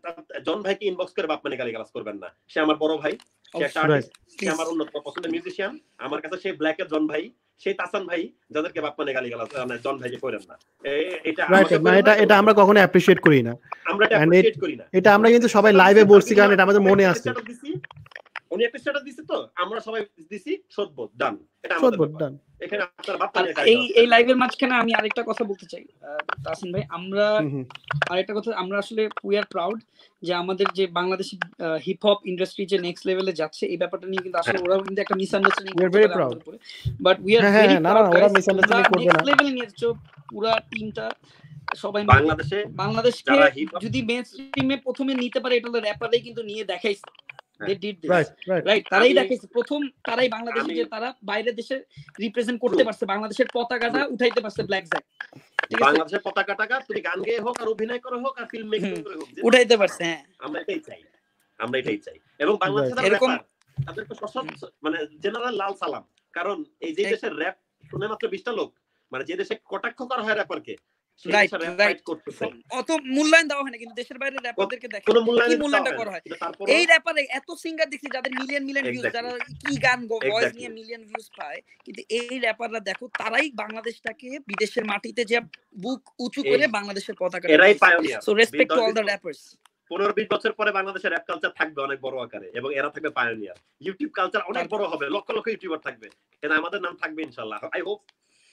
জন ভাইকে ইনবক্স করে বাপ মানে গালিগালাজ করবেন না। সে আমার বড় ভাই সে আমার অন্যতম পছন্দের মিউজিশিয়ান আমার কাছে সেই ব্ল্যাক এর জন ভাই সেই তাসান ভাই যাদেরকে বাপ মানে গালিগালাজ মানে জন ভাইকে করেন না। এটা রাইট আমাকে না করেন এটা এটা আমরা কখনো অ্যাপ্রিশিয়েট করি না। আমরা এটা অ্যাপ্রিশিয়েট করি না। এটা আমরা কিন্তু সবাই লাইভে বলছি কারণ এটা আমাদের মনে আছে উনি একটা স্ট্যাটাস দিছে তো আমরা সবাই দিছি সদবোধ ডান এটা আমাদের ডান এখানে আপনার বাপ এই এই লাইভের মাঝখানে আমি আরেকটা কথা বলতে চাই। তাসিন ভাই আমরা আরেকটা কথা আমরা আসলে উই আর প্রাউড যে আমাদের যে বাংলাদেশি হিপ হপ ইন্ডাস্ট্রি যে নেক্সট লেভেলে যাচ্ছে এই ব্যাপারটা নিয়ে কিন্তু আসলে ওরাও কিন্তু একটা misunderstanding We are very proud. But we are হ্যাঁ, হ্যাঁ, ভেরি হ্যাঁ, না, না, ওরা misunderstanding করবে না। নেক্সট লেভেলে নিয়ে যাচ্ছে পুরো টিমটা সবাই বাংলাদেশে বাংলাদেশকে যারা hip hop- যদি মেন স্ট্রিমে প্রথমে নিতে পারে এটা হলো র্যাপারই কিন্তু নিয়ে দেখাইছে। They did this right right right তারাই আমি- প্রথম তারাই বাংলাদেশে যে তারা বাইরের দেশে রিপ্রেজেন্ট করতে পারছে বাংলাদেশের পতাকাটা উঠাইতে পারছে ব্ল্যাক জ্যাক বাংলাদেশের পতাকা তুমি গান গেয়ে হোক আর অভিনয় করে হোক আর ফিল্ম মেকিং করে হোক উঠাইতে পারছে হ্যাঁ। আমরা এটাই চাই। আমরা এটাই চাই। এবং বাংলাদেশের যারা এরকম- তাদেরকে সশস্ত্র মানে জেনারেল লাল সালাম। কারণ এই যে দেশের র্যাপ শুনে মাত্র বিশটা লোক মানে যে দেশে কটাক্ষ করা হয় র্যাপারকে Right, right. অত মূল্যায়ন দেওয়া হয় না কিন্তু দেশের বাইরে র্যাপারদেরকে দেখে কোনো মূল্যায়নটা করা হয়? এই র্যাপারে এত সিঙ্গার দেখছি যাদের মিলিয়ন মিলিয়ন ভিউজ যারা কি গান ভয়েস নিয়ে মিলিয়ন ভিউজ পায় কিন্তু এই র্যাপাররা দেখো তারাই বাংলাদেশটাকে বিদেশের মাটিতে যে বুক উঁচু করে বাংলাদেশের পতাকা এরাই pioneer so respect to all the rappers পনেরো বিশ বছর পরে বাংলাদেশের র্যাপ কালচার থাকবে অনেক বড় আকারে এবং এরা থাকবে পায়োনিয়ার ইউটিউব কালচার অনেক বড় হবে লক্ষ লক্ষ ইউটিউবার থাকবে আমাদের নাম থাকবে ইনশাল্লাহ। আই হোপ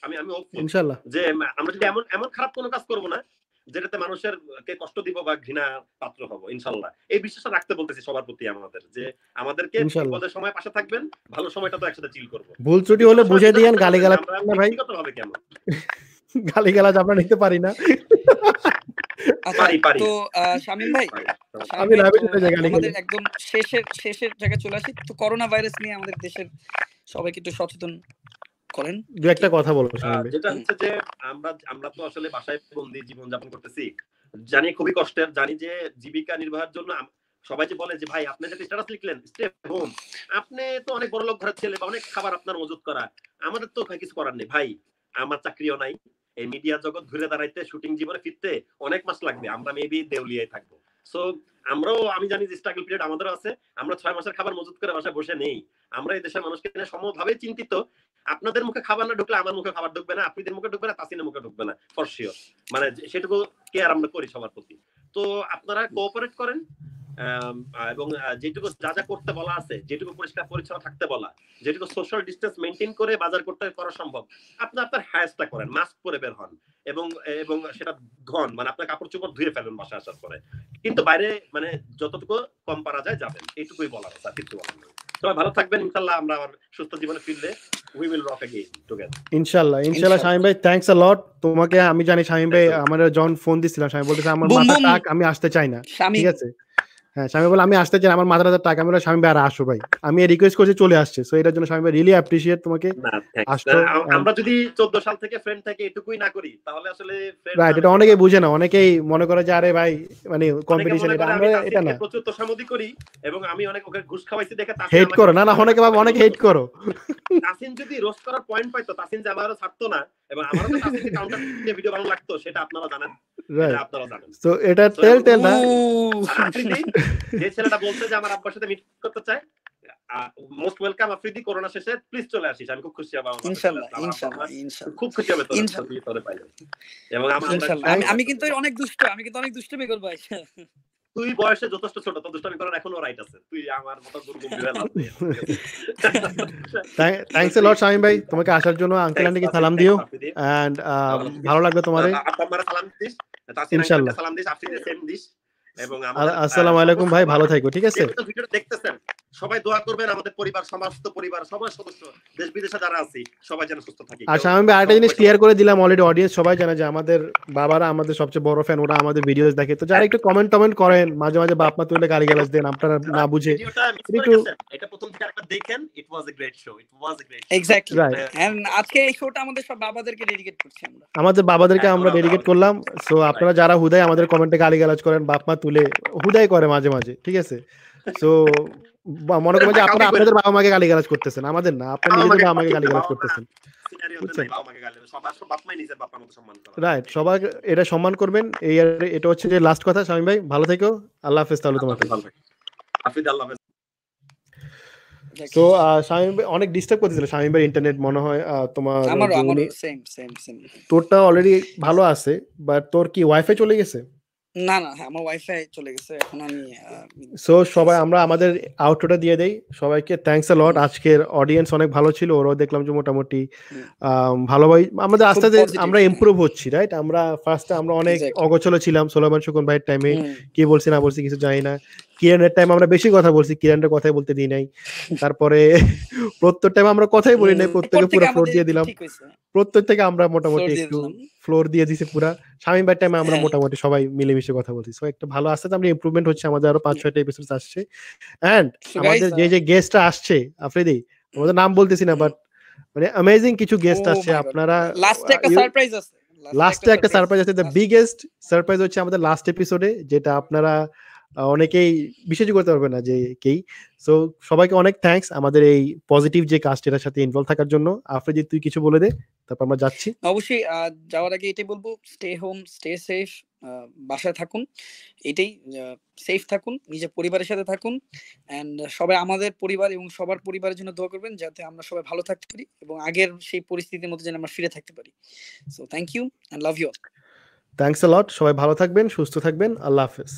আমি আমি ইনশাআল্লাহ যে আমরা যদি এমন এমন খারাপ কোনো কাজ করব না যেটাতে মানুষের কে কষ্ট দিব বা ঘৃণা পাত্র হব ইনশাল্লাহ। এই বিশ্বাসটা রাখতে বলতেছি সবার প্রতি আমাদের যে আমাদেরকে বিপদের সময় পাশে থাকবেন ভালো সময়টা তো একসাথে চিল করব। ভুল ত্রুটি হলে বুঝে দিয়েন গালি গালাজ আমরা না ভাই। ব্যক্তিগতভাবে কেমন? গালি গালাজ আমরা নিতে পারি না। আচ্ছা। তো শামীম ভাই, আমাদের একদম শেষের শেষের জায়গায় চলে আসি। তো করোনা ভাইরাস নিয়ে আমাদের দেশের সবাইকে একটু সচেতন করেন। দু একটা কথা বলো। যেটা হচ্ছে যে আমরা আমরা তো আসলে বাসায় বন্দি জীবন যাপন করতেছি। জানি খুবই কষ্টের জানি যে জীবিকা নির্বাহের জন্য সবাই যে বলে যে ভাই আপনি যদি স্ট্যাটাস লিখলেন স্টে হোম আপনি তো অনেক বড় লোক ঘরের ছেলে বা অনেক খাবার আপনার মজুত করা। আমাদের তো কিছু করার নেই। ভাই আমার চাকরিও নাই। এই মিডিয়া জগৎ ঘুরে দাঁড়াইতে শুটিং জীবনে ফিরতে অনেক মাস লাগবে। আমরা মেবি দেউলিয়ায় থাকব। সো আমরাও আমি জানি যে স্ট্রাগল পিরিয়ড আমাদেরও আছে। আমরা ছয় মাসের খাবার মজুত করে বাসায় বসে নেই। আমরা এই দেশের মানুষকে নিয়ে সমভাবে চিন্তিত। আপনাদের মুখে খাবার না ঢুকলে আমার মুখে খাবার ঢুকবে না, আপনাদের মুখে ঢুকবে না, তাসিনের মুখে ঢুকবে না ফর শিওর মানে সেটুকু কেয়ার আমরা করি সবার প্রতি। তো আপনারা কোঅপারেট করেন এবং যেটুকু যা যা করতে বলা আছে, যেটুকু পরিষ্কার পরিচ্ছন্ন থাকতে বলা, যেটুকু সোশ্যাল ডিস্টেন্স মেনটেন করে বাজার করতে করা সম্ভব, আপনি আপনার হায়াসটা করেন মাস্ক পরে বের হন, এবং এবং সেটা ধন মানে আপনার কাপড় চোপড় ধুয়ে ফেলেন বাসায় আসার পরে। কিন্তু বাইরে মানে যতটুকু কম পারা যায় যাবেন এইটুকুই বলার আর কিছু বলার নেই। সবাই ভালো থাকবেন। ইনশাল্লাহ আমরা আবার সুস্থ জীবনে ফিরলে we will rock again together ইনশাআল্লাহ ইনশাআল্লাহ শামিম ভাই থ্যাঙ্কস আ লট তোমাকে আমি জানি শামীম ভাই আমার জন ফোন দিছিলাম শামিম বলতেছে আমার মাথা টাক আমি আসতে চাই না। ঠিক আছে? হ্যাঁ স্বামী বলে আমি আসতে চাই আমার মাথাটা টাকা আমি স্বামী ভাই আর আসো ভাই। আমি রিকোয়েস্ট করছি চলে আসছে। সো এটার জন্য স্বামী ভাই রিয়েলি অ্যাপ্রিশিয়েট তোমাকে আমরা যদি চোদ্দ সাল থেকে ফ্রেন্ড থেকে এটুকুই না করি তাহলে আসলে রাইট এটা অনেকেই বুঝে না অনেকেই মনে করে যে আরে ভাই মানে কম্পিটিশন এটা। আমরা এটা না। প্রচুর তোষামোদী করি এবং আমি অনেক ওকে ঘুষ খাওয়াইছি দেখে তাসিন হেট করো। না না অনেকে ভাবে অনেক হেট করো। তাসিন যদি রোস্ট করার পয়েন্ট পাইতো তাসিন যে আমারও ছাড়তো না এবং আমারও কাউন্টার ভিডিও বানানো লাগতো সেটা আপনারা জানেন। আপনারা জানেন। তো এটা তেল তেল না? যে ছেলেটা বলছে যে আমার আব্বার সাথে মিট করতে চায় মোস্ট ওয়েলকাম আফ্রিদি করোনা শেষে প্লিজ চলে আসিস আমি খুব খুশি হব খুব হবে তোর। পাইলে এবং আমি আমি কিন্তু অনেক দুষ্ট আমি কিন্তু অনেক দুষ্টমি করব তুই বয়সে যথেষ্ট ছোট তো দুষ্টামি করার এখনও রাইট আছে। তুই আমার মতো দুর্গম্ভীর লাভ নেই। থ্যাঙ্কস এ লট শামিম ভাই। তোমাকে আসার জন্য আঙ্কেল আন্টিকে সালাম দিও। এন্ড ভালো লাগবে তোমারে আপনারা সালাম দিস ইনশাআল্লাহ সালাম দিস আপনি সেম দিস। এবং আসসালামু আলাইকুম ভাই ভালো থাকো ঠিক আছে? ভিডিওটা দেখতেছেন। সবাই দোয়া করবেন আমাদের পরিবার সমস্ত পরিবার সবার সদস্য দেশ বিদেশে যারা আছি সবাই যেন সুস্থ থাকি। শামিম ভাই আরেকটা জিনিস ক্লিয়ার করে দিলাম অলরেডি অডিয়েন্স সবাই জানে যে আমাদের বাবারা আমাদের সবচেয়ে বড় ফ্যান ওরা আমাদের ভিডিওস দেখে। তো যারা একটু কমেন্ট টমেন্ট করেন মাঝে মাঝে বাপ মা তুলে গালি গালাজ দেন আপনারা না বুঝে। করে একটু- এটা প্রথম থেকে একবার দেখেন it was a great show it was a great exactly. And আজকে এই শোটা আমাদের সব বাবাদেরকে ডেডিকেট করছি আমরা। আমাদের বাবাদেরকে হ্যাঁ, আমরা ডেডিকেট করলাম। সো আপনারা যারা হুদায় আমাদের কমেন্টে গালি গালাজ করেন বাপ মা তুলে হুদায় করে মাঝে মাঝে ঠিক আছে? সো মনে করবেন যে আপনারা আপনাদের বাবা মাকে গালি গালাজ করতেছেন আমাদের না আপনারা নিজেদের বাবা মাকে গালি গালাজ করতেছেন? সবার রাইট সবাই এটা সম্মান করবেন এই এটা হচ্ছে যে লাস্ট কথা শামিম ভাই ভালো থেকো আল্লাহ হাফেজ তাহলে তোমাকে। হাফিজ আল্লাহ হাফেজ। তো ভাই অনেক ডিস্টার্ব করতেছিল শামিম ভাই ইন্টারনেট মনে হয় তোমার তোরটা অলরেডি ভালো আছে বাট তোর কি ওয়াইফাই চলে গেছে? না না হ্যাঁ আমার ওয়াইফাই চলে গেছে এখন আমি সো সবাই আমরা আমাদের আউটরোটা দিয়ে দেই। সবাইকে থ্যাঙ্কস আ লট আজকের অডিয়েন্স অনেক ভালো ছিল ওরাও দেখলাম যে মোটামুটি ভালোভাবে আমাদের আস্তে আস্তে আমরা ইমপ্রুভ হচ্ছি রাইট আমরা ফার্স্টে আমরা অনেক অগোছলো ছিলাম সোলামান সুকুন ভাইয়ের টাইমে কি বলছি না বলছি কিছু জানি না। কিরণের টাইম আমরা বেশি কথা বলছি কিরণের কথাই বলতে দিই নাই। তারপরে প্রত্যেক টাইম আমরা কথাই বলি নাই প্রত্যেকে পুরো ফ্লোর দিয়ে দিলাম। প্রত্যেক থেকে আমরা মোটামুটি একটু ফ্লোর দিয়ে দিছি পুরা। স্বামী ভাই টাইমে আমরা মোটামুটি সবাই মিলেমিশে কথা বলছি। সো একটা ভালো আস্তে আমরা ইমপ্রুভমেন্ট হচ্ছে আমাদের আরও পাঁচ ছয়টা এপিসোড আসছে। এন্ড আমাদের যে যে গেস্টটা আসছে আফ্রিদি আমাদের নাম বলতেছি না বাট মানে অ্যামেজিং কিছু গেস্ট আসছে। আপনারা লাস্টে একটা সারপ্রাইজ আছে। লাস্টে একটা সারপ্রাইজ আছে। দ্য বিগেস্ট সারপ্রাইজ হচ্ছে আমাদের লাস্ট এপিসোডে যেটা আপনারা অনেকেই বিশ্বাসই করতে পারবে না যে কেই। সো সবাইকে অনেক থ্যাঙ্কস আমাদের এই পজিটিভ যে কাজটা এটার সাথে ইনভলভ থাকার জন্য। আফ্রিদি তুই কিছু বলে দে তারপর আমরা যাচ্ছি। অবশ্যই যাওয়ার আগে এটাই বলব স্টে হোম স্টে সেফ বাসায় থাকুন। এটাই সেফ থাকুন নিজের পরিবারের সাথে থাকুন। অ্যান্ড সবাই আমাদের পরিবার এবং সবার পরিবারের জন্য দোয়া করবেন যাতে আমরা সবাই ভালো থাকতে পারি এবং আগের সেই পরিস্থিতির মধ্যে যেন আমরা ফিরে থাকতে পারি। So thank you and love you thanks a lot সবাই ভালো থাকবেন সুস্থ থাকবেন আল্লাহ হাফেজ।